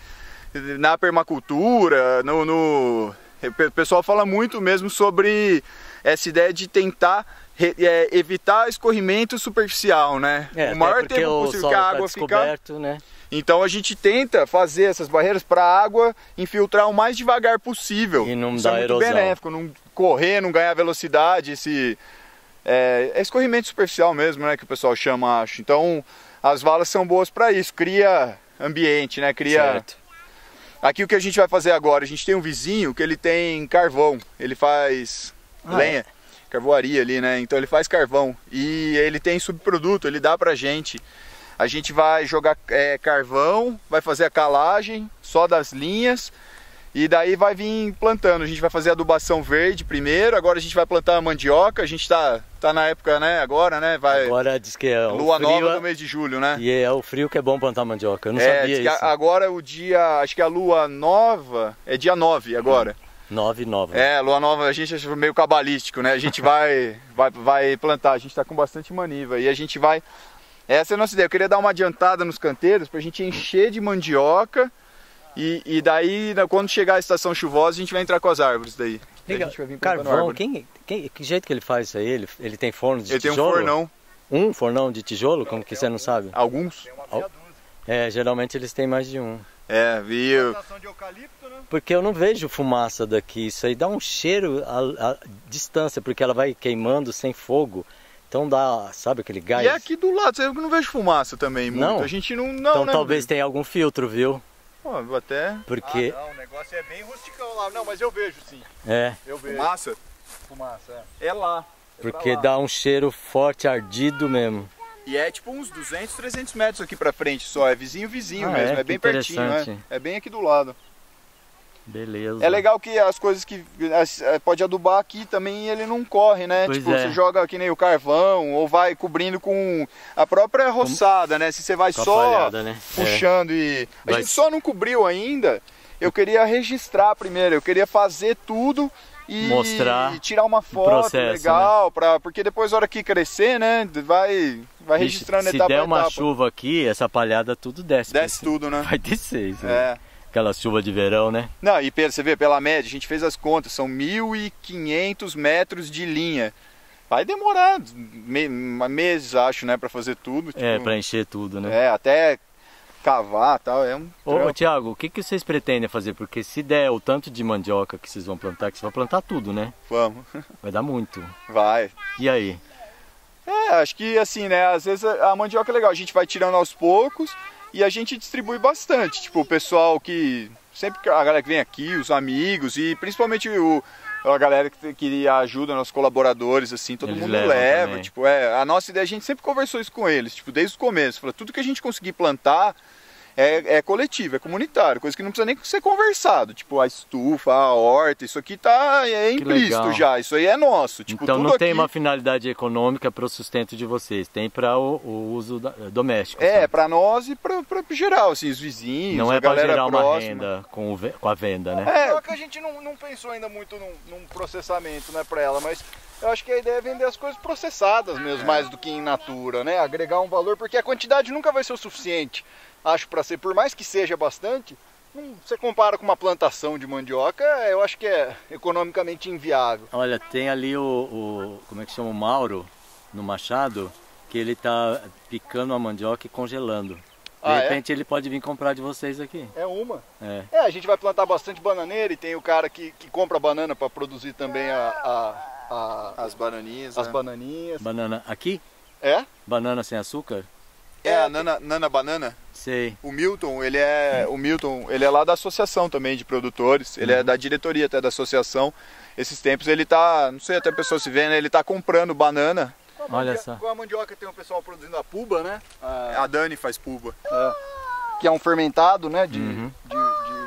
na permacultura, no. no o pessoal fala muito mesmo sobre essa ideia de tentar é, evitar escorrimento superficial, né? É, o maior tempo possível que a tá água fica descoberto, né? então a gente tenta fazer essas barreiras para a água infiltrar o mais devagar possível. E não Isso dar é muito erosão. benéfico, não correr, não ganhar velocidade, esse é, é escorrimento superficial mesmo, né, que o pessoal chama, acho. Então as valas são boas para isso, cria ambiente, né, cria. Certo. Aqui o que a gente vai fazer agora, a gente tem um vizinho que ele tem carvão, ele faz Ah, lenha, carvoaria ali, né? Então ele faz carvão e ele tem subproduto, ele dá pra gente. A gente vai jogar é, carvão, vai fazer a calagem só das linhas e daí vai vir plantando. A gente vai fazer adubação verde primeiro, agora a gente vai plantar a mandioca. A gente tá, tá na época, né? Agora, né? Vai Agora diz que é lua frio, nova do mês de julho, né? E é o frio que é bom plantar mandioca. Eu não É, sabia isso. agora o dia, acho que a lua nova é dia 9 agora. 9 9. É, lua nova a gente acha meio cabalístico, né? A gente vai, vai, vai plantar, a gente tá com bastante maniva e a gente vai. Essa é a nossa ideia. Eu queria dar uma adiantada nos canteiros pra gente encher de mandioca e, e daí, né, quando chegar a estação chuvosa, a gente vai entrar com as árvores daí. Daí Liga, a gente vai vir plantando Carvão, quem, quem, que jeito que ele faz isso aí? Ele, ele tem forno de Ele tem um tijolo? fornão, Um fornão de tijolo? Como que você não sabe? alguns. É, geralmente eles têm mais de um. É, viu? Né? Porque eu não vejo fumaça daqui. Isso aí dá um cheiro a, a distância, porque ela vai queimando sem fogo. Então dá, sabe aquele gás? E é aqui do lado, eu não vejo fumaça também muito. Não? A gente não. Não, então né, talvez tenha algum filtro, viu? Pô, vou até. Porque, Ah, não, o negócio é bem rusticão lá. Não, mas eu vejo sim. é, Eu vejo. Fumaça? Fumaça, é. É lá. porque dá um cheiro forte, ardido mesmo. E é tipo uns 200, 300 metros aqui pra frente só. É vizinho, vizinho Ah, mesmo. é? É, bem pertinho, né? É bem aqui do lado. Beleza. É legal que as coisas que é, pode adubar aqui também ele não corre, né? Pois tipo, é. você joga que nem o carvão ou vai cobrindo com a própria roçada, né? Se você vai Com só palhada, né? É. puxando e. A Vai- gente só não cobriu ainda. Eu queria registrar primeiro, eu queria fazer tudo e Mostrar tirar uma foto processo, legal, pra, porque depois, na hora que crescer, né? Vai, vai registrando Se etapa der a uma etapa. chuva aqui, essa palhada tudo desce. Desce tudo, né? Vai descer isso. né? É. Aquela chuva de verão, né? Não, e pelo- você vê, pela média, a gente fez as contas, são 1.500 metros de linha. Vai demorar me- meses, acho, né, pra fazer tudo. É, tipo, pra encher tudo, né? é, até cavar tal, é um Ô, ô. Tiago, o que, que vocês pretendem fazer? Porque se der o tanto de mandioca que vocês vão plantar, que vocês vão plantar tudo, né? Vamos, Vai dar muito. vai. E aí? É, acho que assim, né, às vezes a mandioca é legal, a gente vai tirando aos poucos e a gente distribui bastante. Tipo, o pessoal que, sempre que a galera que vem aqui, os amigos e principalmente o, a galera que, que ajuda, nossos colaboradores, assim, todo Eles mundo leva. também. Tipo, é, a nossa ideia, a gente sempre conversou isso com eles, tipo, desde o começo. Falou, tudo que a gente conseguir plantar, é, é coletivo, é comunitário, coisa que não precisa nem ser conversado. Tipo, a estufa, a horta, isso aqui tá é implícito já, isso aí é nosso. Tipo, então tudo não tem aqui- uma finalidade econômica para o sustento de vocês, tem para o, o uso da- doméstico. É, pra nós e pra geral, assim, os vizinhos, não a é para galera gerar uma próxima. renda com, o com a venda, né? É, Só que a gente não, não pensou ainda muito num, num processamento, né, pra ela, mas eu acho que a ideia é vender as coisas processadas mesmo, mais do que em natura, né? Agregar um valor, porque a quantidade nunca vai ser o suficiente, acho, pra ser, por mais que seja bastante, não- você compara com uma plantação de mandioca, eu acho que é economicamente inviável. Olha, tem ali o, o- como é que chama o Mauro no Machado, que ele tá picando a mandioca e congelando. De Ah, é? repente ele pode vir comprar de vocês aqui. É uma. É. É, a gente vai plantar bastante bananeira e tem o cara que, que compra banana pra produzir também a, a- a- as bananinhas, as né? bananinhas. Banana aqui? É? Banana sem açúcar? É, a Nana, Nana Banana. Sei. O Milton, ele é o Milton, ele é lá da associação também de produtores, ele Uhum. é da diretoria até da associação. Esses tempos ele tá, não sei até a pessoa se vê, né? Ele tá comprando banana. Com Olha só. Com a mandioca tem o pessoal produzindo a puba, né? A- A Dani faz puba. que é um fermentado, né, de, Uhum. de, de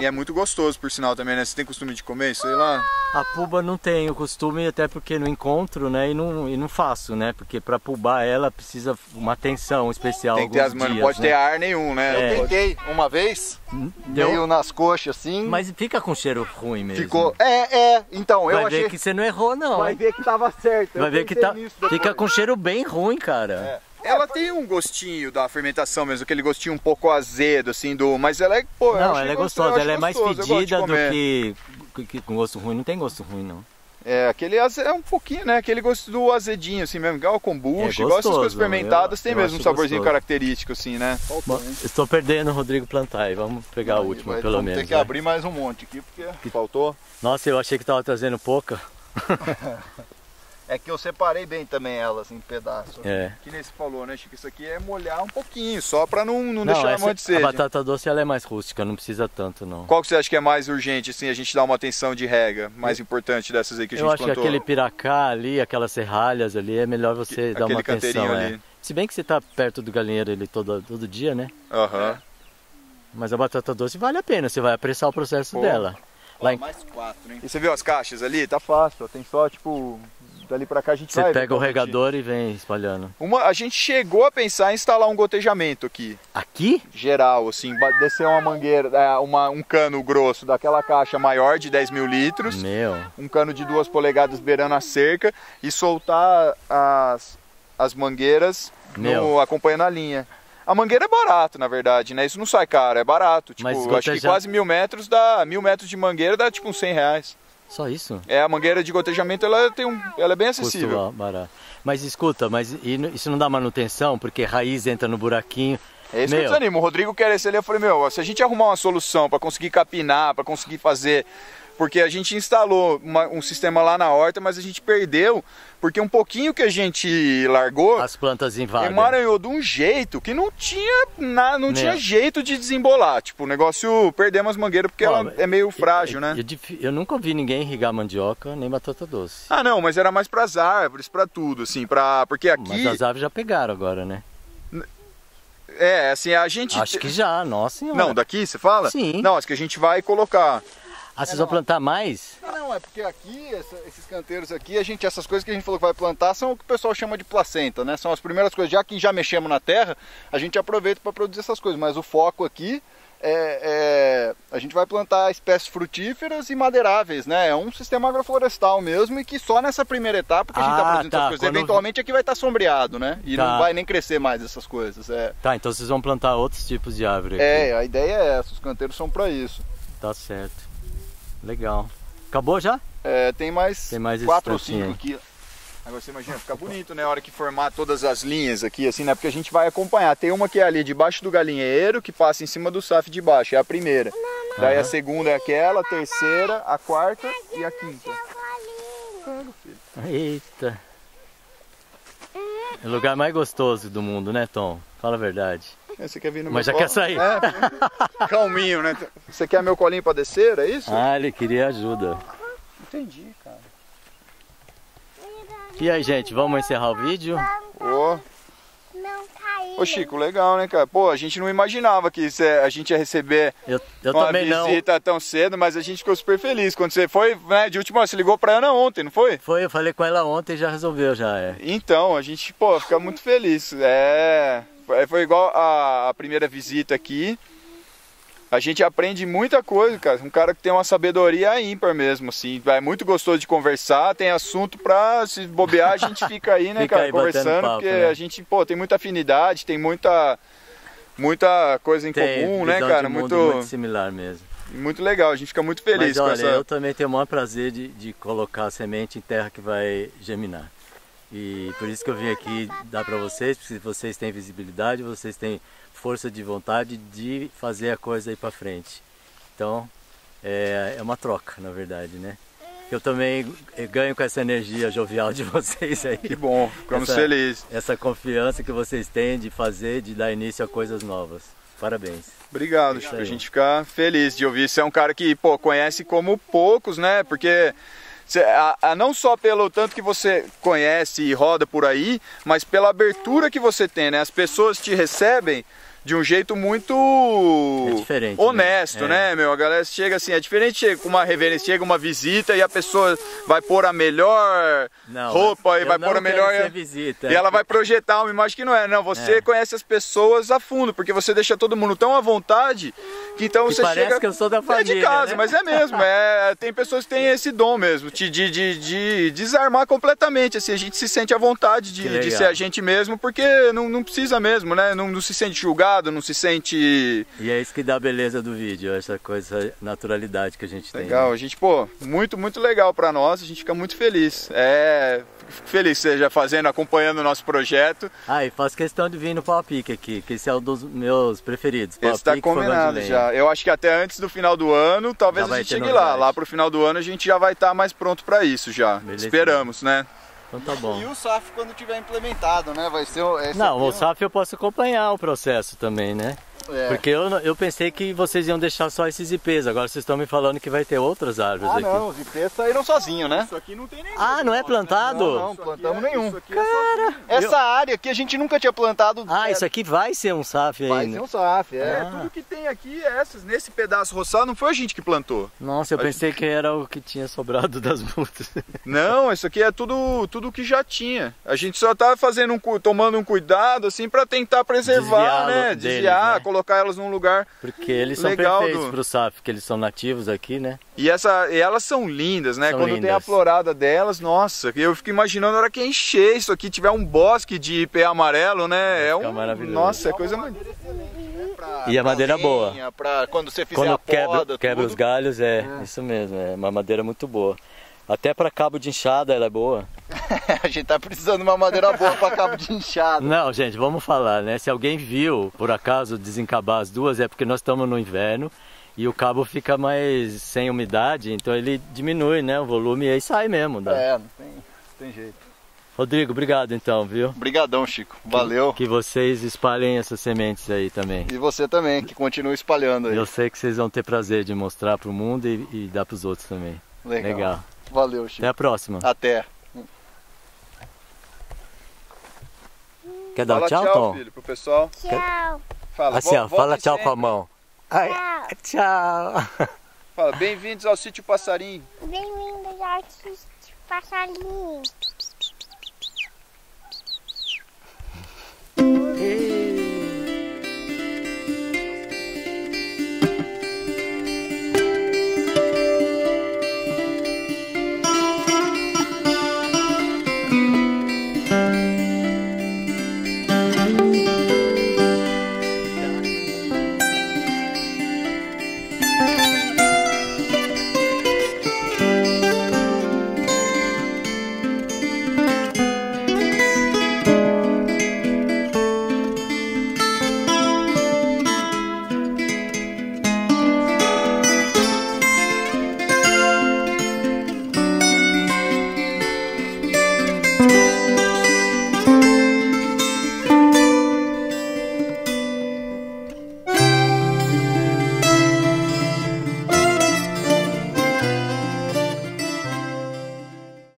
E é muito gostoso, por sinal, também, né? Você tem costume de comer isso aí lá? A puba não tenho costume, até porque não encontro, né? E não, e não faço, né? Porque para pubar ela precisa uma atenção especial. Tem que ter as manas, não pode né? ter ar nenhum, né? É. Eu tentei uma vez, Deu- meio nas coxas assim. Mas fica com cheiro ruim mesmo. ficou. É, é. Então, eu Vai achei. ver que você não errou, não. Vai hein? ver que tava certo. Vai ver que tá, nisso fica com cheiro bem ruim, cara. Ela tem um gostinho da fermentação mesmo, aquele gostinho um pouco azedo, assim, do. Mas ela é, pô, Não, ela é gostoso, gostosa, eu ela é mais gostoso, pedida do que, que- que com gosto ruim. Não tem gosto ruim, não. É, aquele é um pouquinho, né? Aquele gosto do azedinho, assim mesmo, igual a kombucha, É igual essas coisas gostoso, fermentadas, eu- tem eu mesmo um saborzinho gostoso. característico, assim, né? Bom, estou perdendo o Rodrigo Plantai. Vamos pegar a última, Vai- pelo vamos menos. ter que né? abrir mais um monte aqui, porque. Faltou? Nossa, eu achei que tava trazendo pouca. É que eu separei bem também elas em pedaços. É. Que nem você falou, né, Chico? Isso aqui é molhar um pouquinho, só pra não, não, Não, deixar essa, a mão de a batata doce ela é mais rústica, não precisa tanto, não. Qual que você acha que é mais urgente, assim, a gente dar uma atenção de rega, mais importante dessas aí que a Eu gente acho que plantou? aquele piracá ali, aquelas serralhas ali, é melhor você dar uma atenção. É. ali. Se bem que você tá perto do galinheiro ali todo, todo dia, né? Aham. Mas a batata doce vale a pena, você vai apressar o processo Pô. dela. Lá em- Mais quatro, hein? E você viu as caixas ali? Tá fácil, ó, tem só, tipo, dali pra cá a gente Você vai... pega o quanto regador e vem espalhando. Uma, a gente chegou a pensar em instalar um gotejamento aqui, Aqui? geral, assim, descer uma mangueira, é, uma, um cano grosso daquela caixa maior de 10 mil litros, Meu. um cano de duas polegadas beirando a cerca e soltar as, as mangueiras no- acompanhando a linha. A mangueira é barato, na verdade, né? Isso não sai caro, é barato. Tipo, Mas acho que quase mil metros dá. Mil metros de mangueira dá tipo uns 100 reais. Só isso? É, a mangueira de gotejamento ela, tem um, ela é bem acessível. Barato. Mas escuta, mas isso não dá manutenção? Porque raiz entra no buraquinho. É isso que eu Meu. desanimo. O Rodrigo quer esse ali. Eu falei, meu, se a gente arrumar uma solução para conseguir capinar, para conseguir fazer. Porque a gente instalou uma- um sistema lá na horta, mas a gente perdeu, porque um pouquinho que a gente largou, As plantas invadem. emaranhou de um jeito que não tinha na, não Meu. tinha jeito de desembolar. Tipo, o negócio perdemos as mangueiras porque Ó, ela é meio frágil, eu, né? Eu, dif- eu nunca vi ninguém irrigar mandioca nem batata doce. Ah, não, mas era mais para as árvores, para tudo, assim, para porque aqui Mas as aves já pegaram agora, né? é, assim, a gente Acho que já, nossa senhora. Não, daqui você fala? Sim. Não, acho que a gente vai colocar. Ah, vocês vão plantar mais? Não, é porque aqui, essa- esses canteiros aqui, a gente, essas coisas que a gente falou que vai plantar são o que o pessoal chama de placenta, né? São as primeiras coisas. Já que já mexemos na terra, a gente aproveita para produzir essas coisas. Mas o foco aqui é, é- a gente vai plantar espécies frutíferas e madeiráveis, né? É um sistema agroflorestal mesmo e que só nessa primeira etapa que a gente está Ah, produzindo tá, essas coisas, quando- eventualmente aqui vai estar sombreado, né? E Tá. não vai nem crescer mais essas coisas. É, Tá, então vocês vão plantar outros tipos de árvore aqui. é a ideia é essa, os canteiros são para isso. Tá certo. Legal. Acabou já? É, tem mais, Tem mais quatro ou cinco aqui. Agora você imagina, fica bonito, né? A hora que formar todas as linhas aqui, assim, né? Porque a gente vai acompanhar. Tem uma que é ali debaixo do galinheiro, que passa em cima do SAF de baixo, é a primeira. Daí a segunda é aquela, a terceira, a quarta e a quinta. Eita. É o lugar mais gostoso do mundo, né, Tom? Fala a verdade. É, Você quer vir no Mas meu já quer colo? sair. É, calminho, né? Você quer meu colinho pra descer, é isso? Ah, ele queria ajuda. Entendi, cara. E aí, gente, vamos encerrar o vídeo? Não caiu. Ô Chico, legal, né, cara? Pô, a gente não imaginava que cê- a gente ia receber Eu, eu uma também não. visita tão cedo, mas a gente ficou super feliz. Quando você foi, né, de última, você ligou pra Ana ontem, não foi? Foi, eu falei com ela ontem e já resolveu já, é. Então, a gente, pô, fica muito feliz. É, foi- foi igual a, a primeira visita aqui. A gente aprende muita coisa, cara. Um cara que tem uma sabedoria ímpar mesmo, assim. É muito gostoso de conversar, tem assunto pra se bobear, a gente fica aí, né, Fica cara, aí conversando, papo, porque né? a gente, pô, tem muita afinidade, tem muita muita coisa em Tem comum, né, cara? Muito, muito similar mesmo. muito legal. A gente fica muito feliz Mas olha, essa eu também tenho o maior prazer de, de colocar a semente em terra que vai germinar. E por isso que eu vim aqui dar para vocês, porque vocês têm visibilidade, vocês têm força de vontade de fazer a coisa ir para frente. Então, é, é uma troca, na verdade, né? Eu também ganho com essa energia jovial de vocês aí. Que bom, ficamos Essa- felizes. Essa confiança que vocês têm de fazer, de dar início a coisas novas. Parabéns. Obrigado, aí. A gente fica feliz de ouvir. Você é um cara que, pô, conhece como poucos, né? Porque você- a- a- não só pelo tanto que você conhece e roda por aí, mas pela abertura que você tem, né? As pessoas te recebem de um jeito muito É diferente, honesto, né? né, meu? A galera chega assim, é diferente chega com uma reverência, chega uma visita e a pessoa vai pôr a melhor Não, roupa e vai pôr a melhor visita. e ela vai projetar uma imagem que não é. Não, você É. conhece as pessoas a fundo, porque você deixa todo mundo tão à vontade que então Que você parece chega. que eu sou da É de família, casa, né? mas é mesmo. É, tem pessoas que têm esse dom mesmo, de, de, de, de desarmar completamente. Assim, a gente se sente à vontade de, de ser a gente mesmo, porque não, não precisa mesmo, né? Não, não se sente julgado, não se sente. E é isso que dá a beleza do vídeo, essa coisa, essa naturalidade que a gente tem. Legal, né? a gente, pô, muito, muito legal pra nós, a gente fica muito feliz. É, fico feliz que seja fazendo, acompanhando o nosso projeto. Ah, e faço questão de vir no pau pique aqui, que esse é um dos meus preferidos. Pau Esse tá combinado já. Eu acho que até antes do final do ano, talvez Já a gente chegue lá. Lá pro final do ano a gente já vai estar mais pronto pra isso já. Beleza. Esperamos, né? Então tá bom. E o SAF quando tiver implementado, né? Vai ser Não, o SAF eu posso acompanhar o processo também, né? É. Porque eu, eu pensei que vocês iam deixar só esses IPs, agora vocês estão me falando que vai ter outras árvores Ah, aqui. não, os IPs saíram sozinhos, né? Isso aqui não tem nem. Ah, não é plantado? Não, não, plantamos nenhum. Isso aqui é. Essa área aqui a gente nunca tinha plantado. Ah, é, isso aqui vai ser um SAF vai ainda. ser um SAF, é. É, Ah. tudo que tem aqui é essas. Nesse pedaço roçado não foi a gente que plantou. Nossa, eu A pensei que era o que tinha sobrado das multas. Não, isso aqui é tudo, tudo que já tinha. A gente só tá fazendo um, tomando um cuidado assim pra tentar preservar, Desviá-lo né? deles, Desviar, né? Colocar elas num lugar. Porque eles são Legal perfeitos do- pro SAF, porque eles são nativos aqui, né? E, essa, e elas são lindas, né? São Quando tem a lindas. florada delas, nossa, eu fico imaginando a hora que encher isso aqui, tiver um bosque de ipê amarelo, né? É um. maravilhoso. Nossa, é coisa mais. Pra- E a pra madeira boa. lenha, Pra quando você fizer Quando a quebra, poda, quebra tudo. os galhos, é, isso mesmo, é uma madeira muito boa. Até para cabo de enxada ela é boa. a gente tá precisando de uma madeira boa pra cabo de inchada. Não, gente, vamos falar, né? Se alguém viu, por acaso, desencabar as duas, é porque nós estamos no inverno e o cabo fica mais sem umidade, então ele diminui, né? O volume e aí sai mesmo. Dá. É, não tem, não tem jeito. Rodrigo, obrigado então, viu? Obrigadão, Chico. Valeu. Que vocês espalhem essas sementes aí também. E você também, que continua espalhando aí. Eu sei que vocês vão ter prazer de mostrar para o mundo e, e dar para os outros também. Legal. Legal. Valeu, Chico. Até a próxima. Até. Quer dar fala tchau, tchau, Tom? filho, pro pessoal. Tchau. Fala, assim, ó, fala tchau sempre. com a mão. Ai, tchau. Fala, bem-vindos ao sítio Passarinho. Bem-vindos ao sítio Passarinho.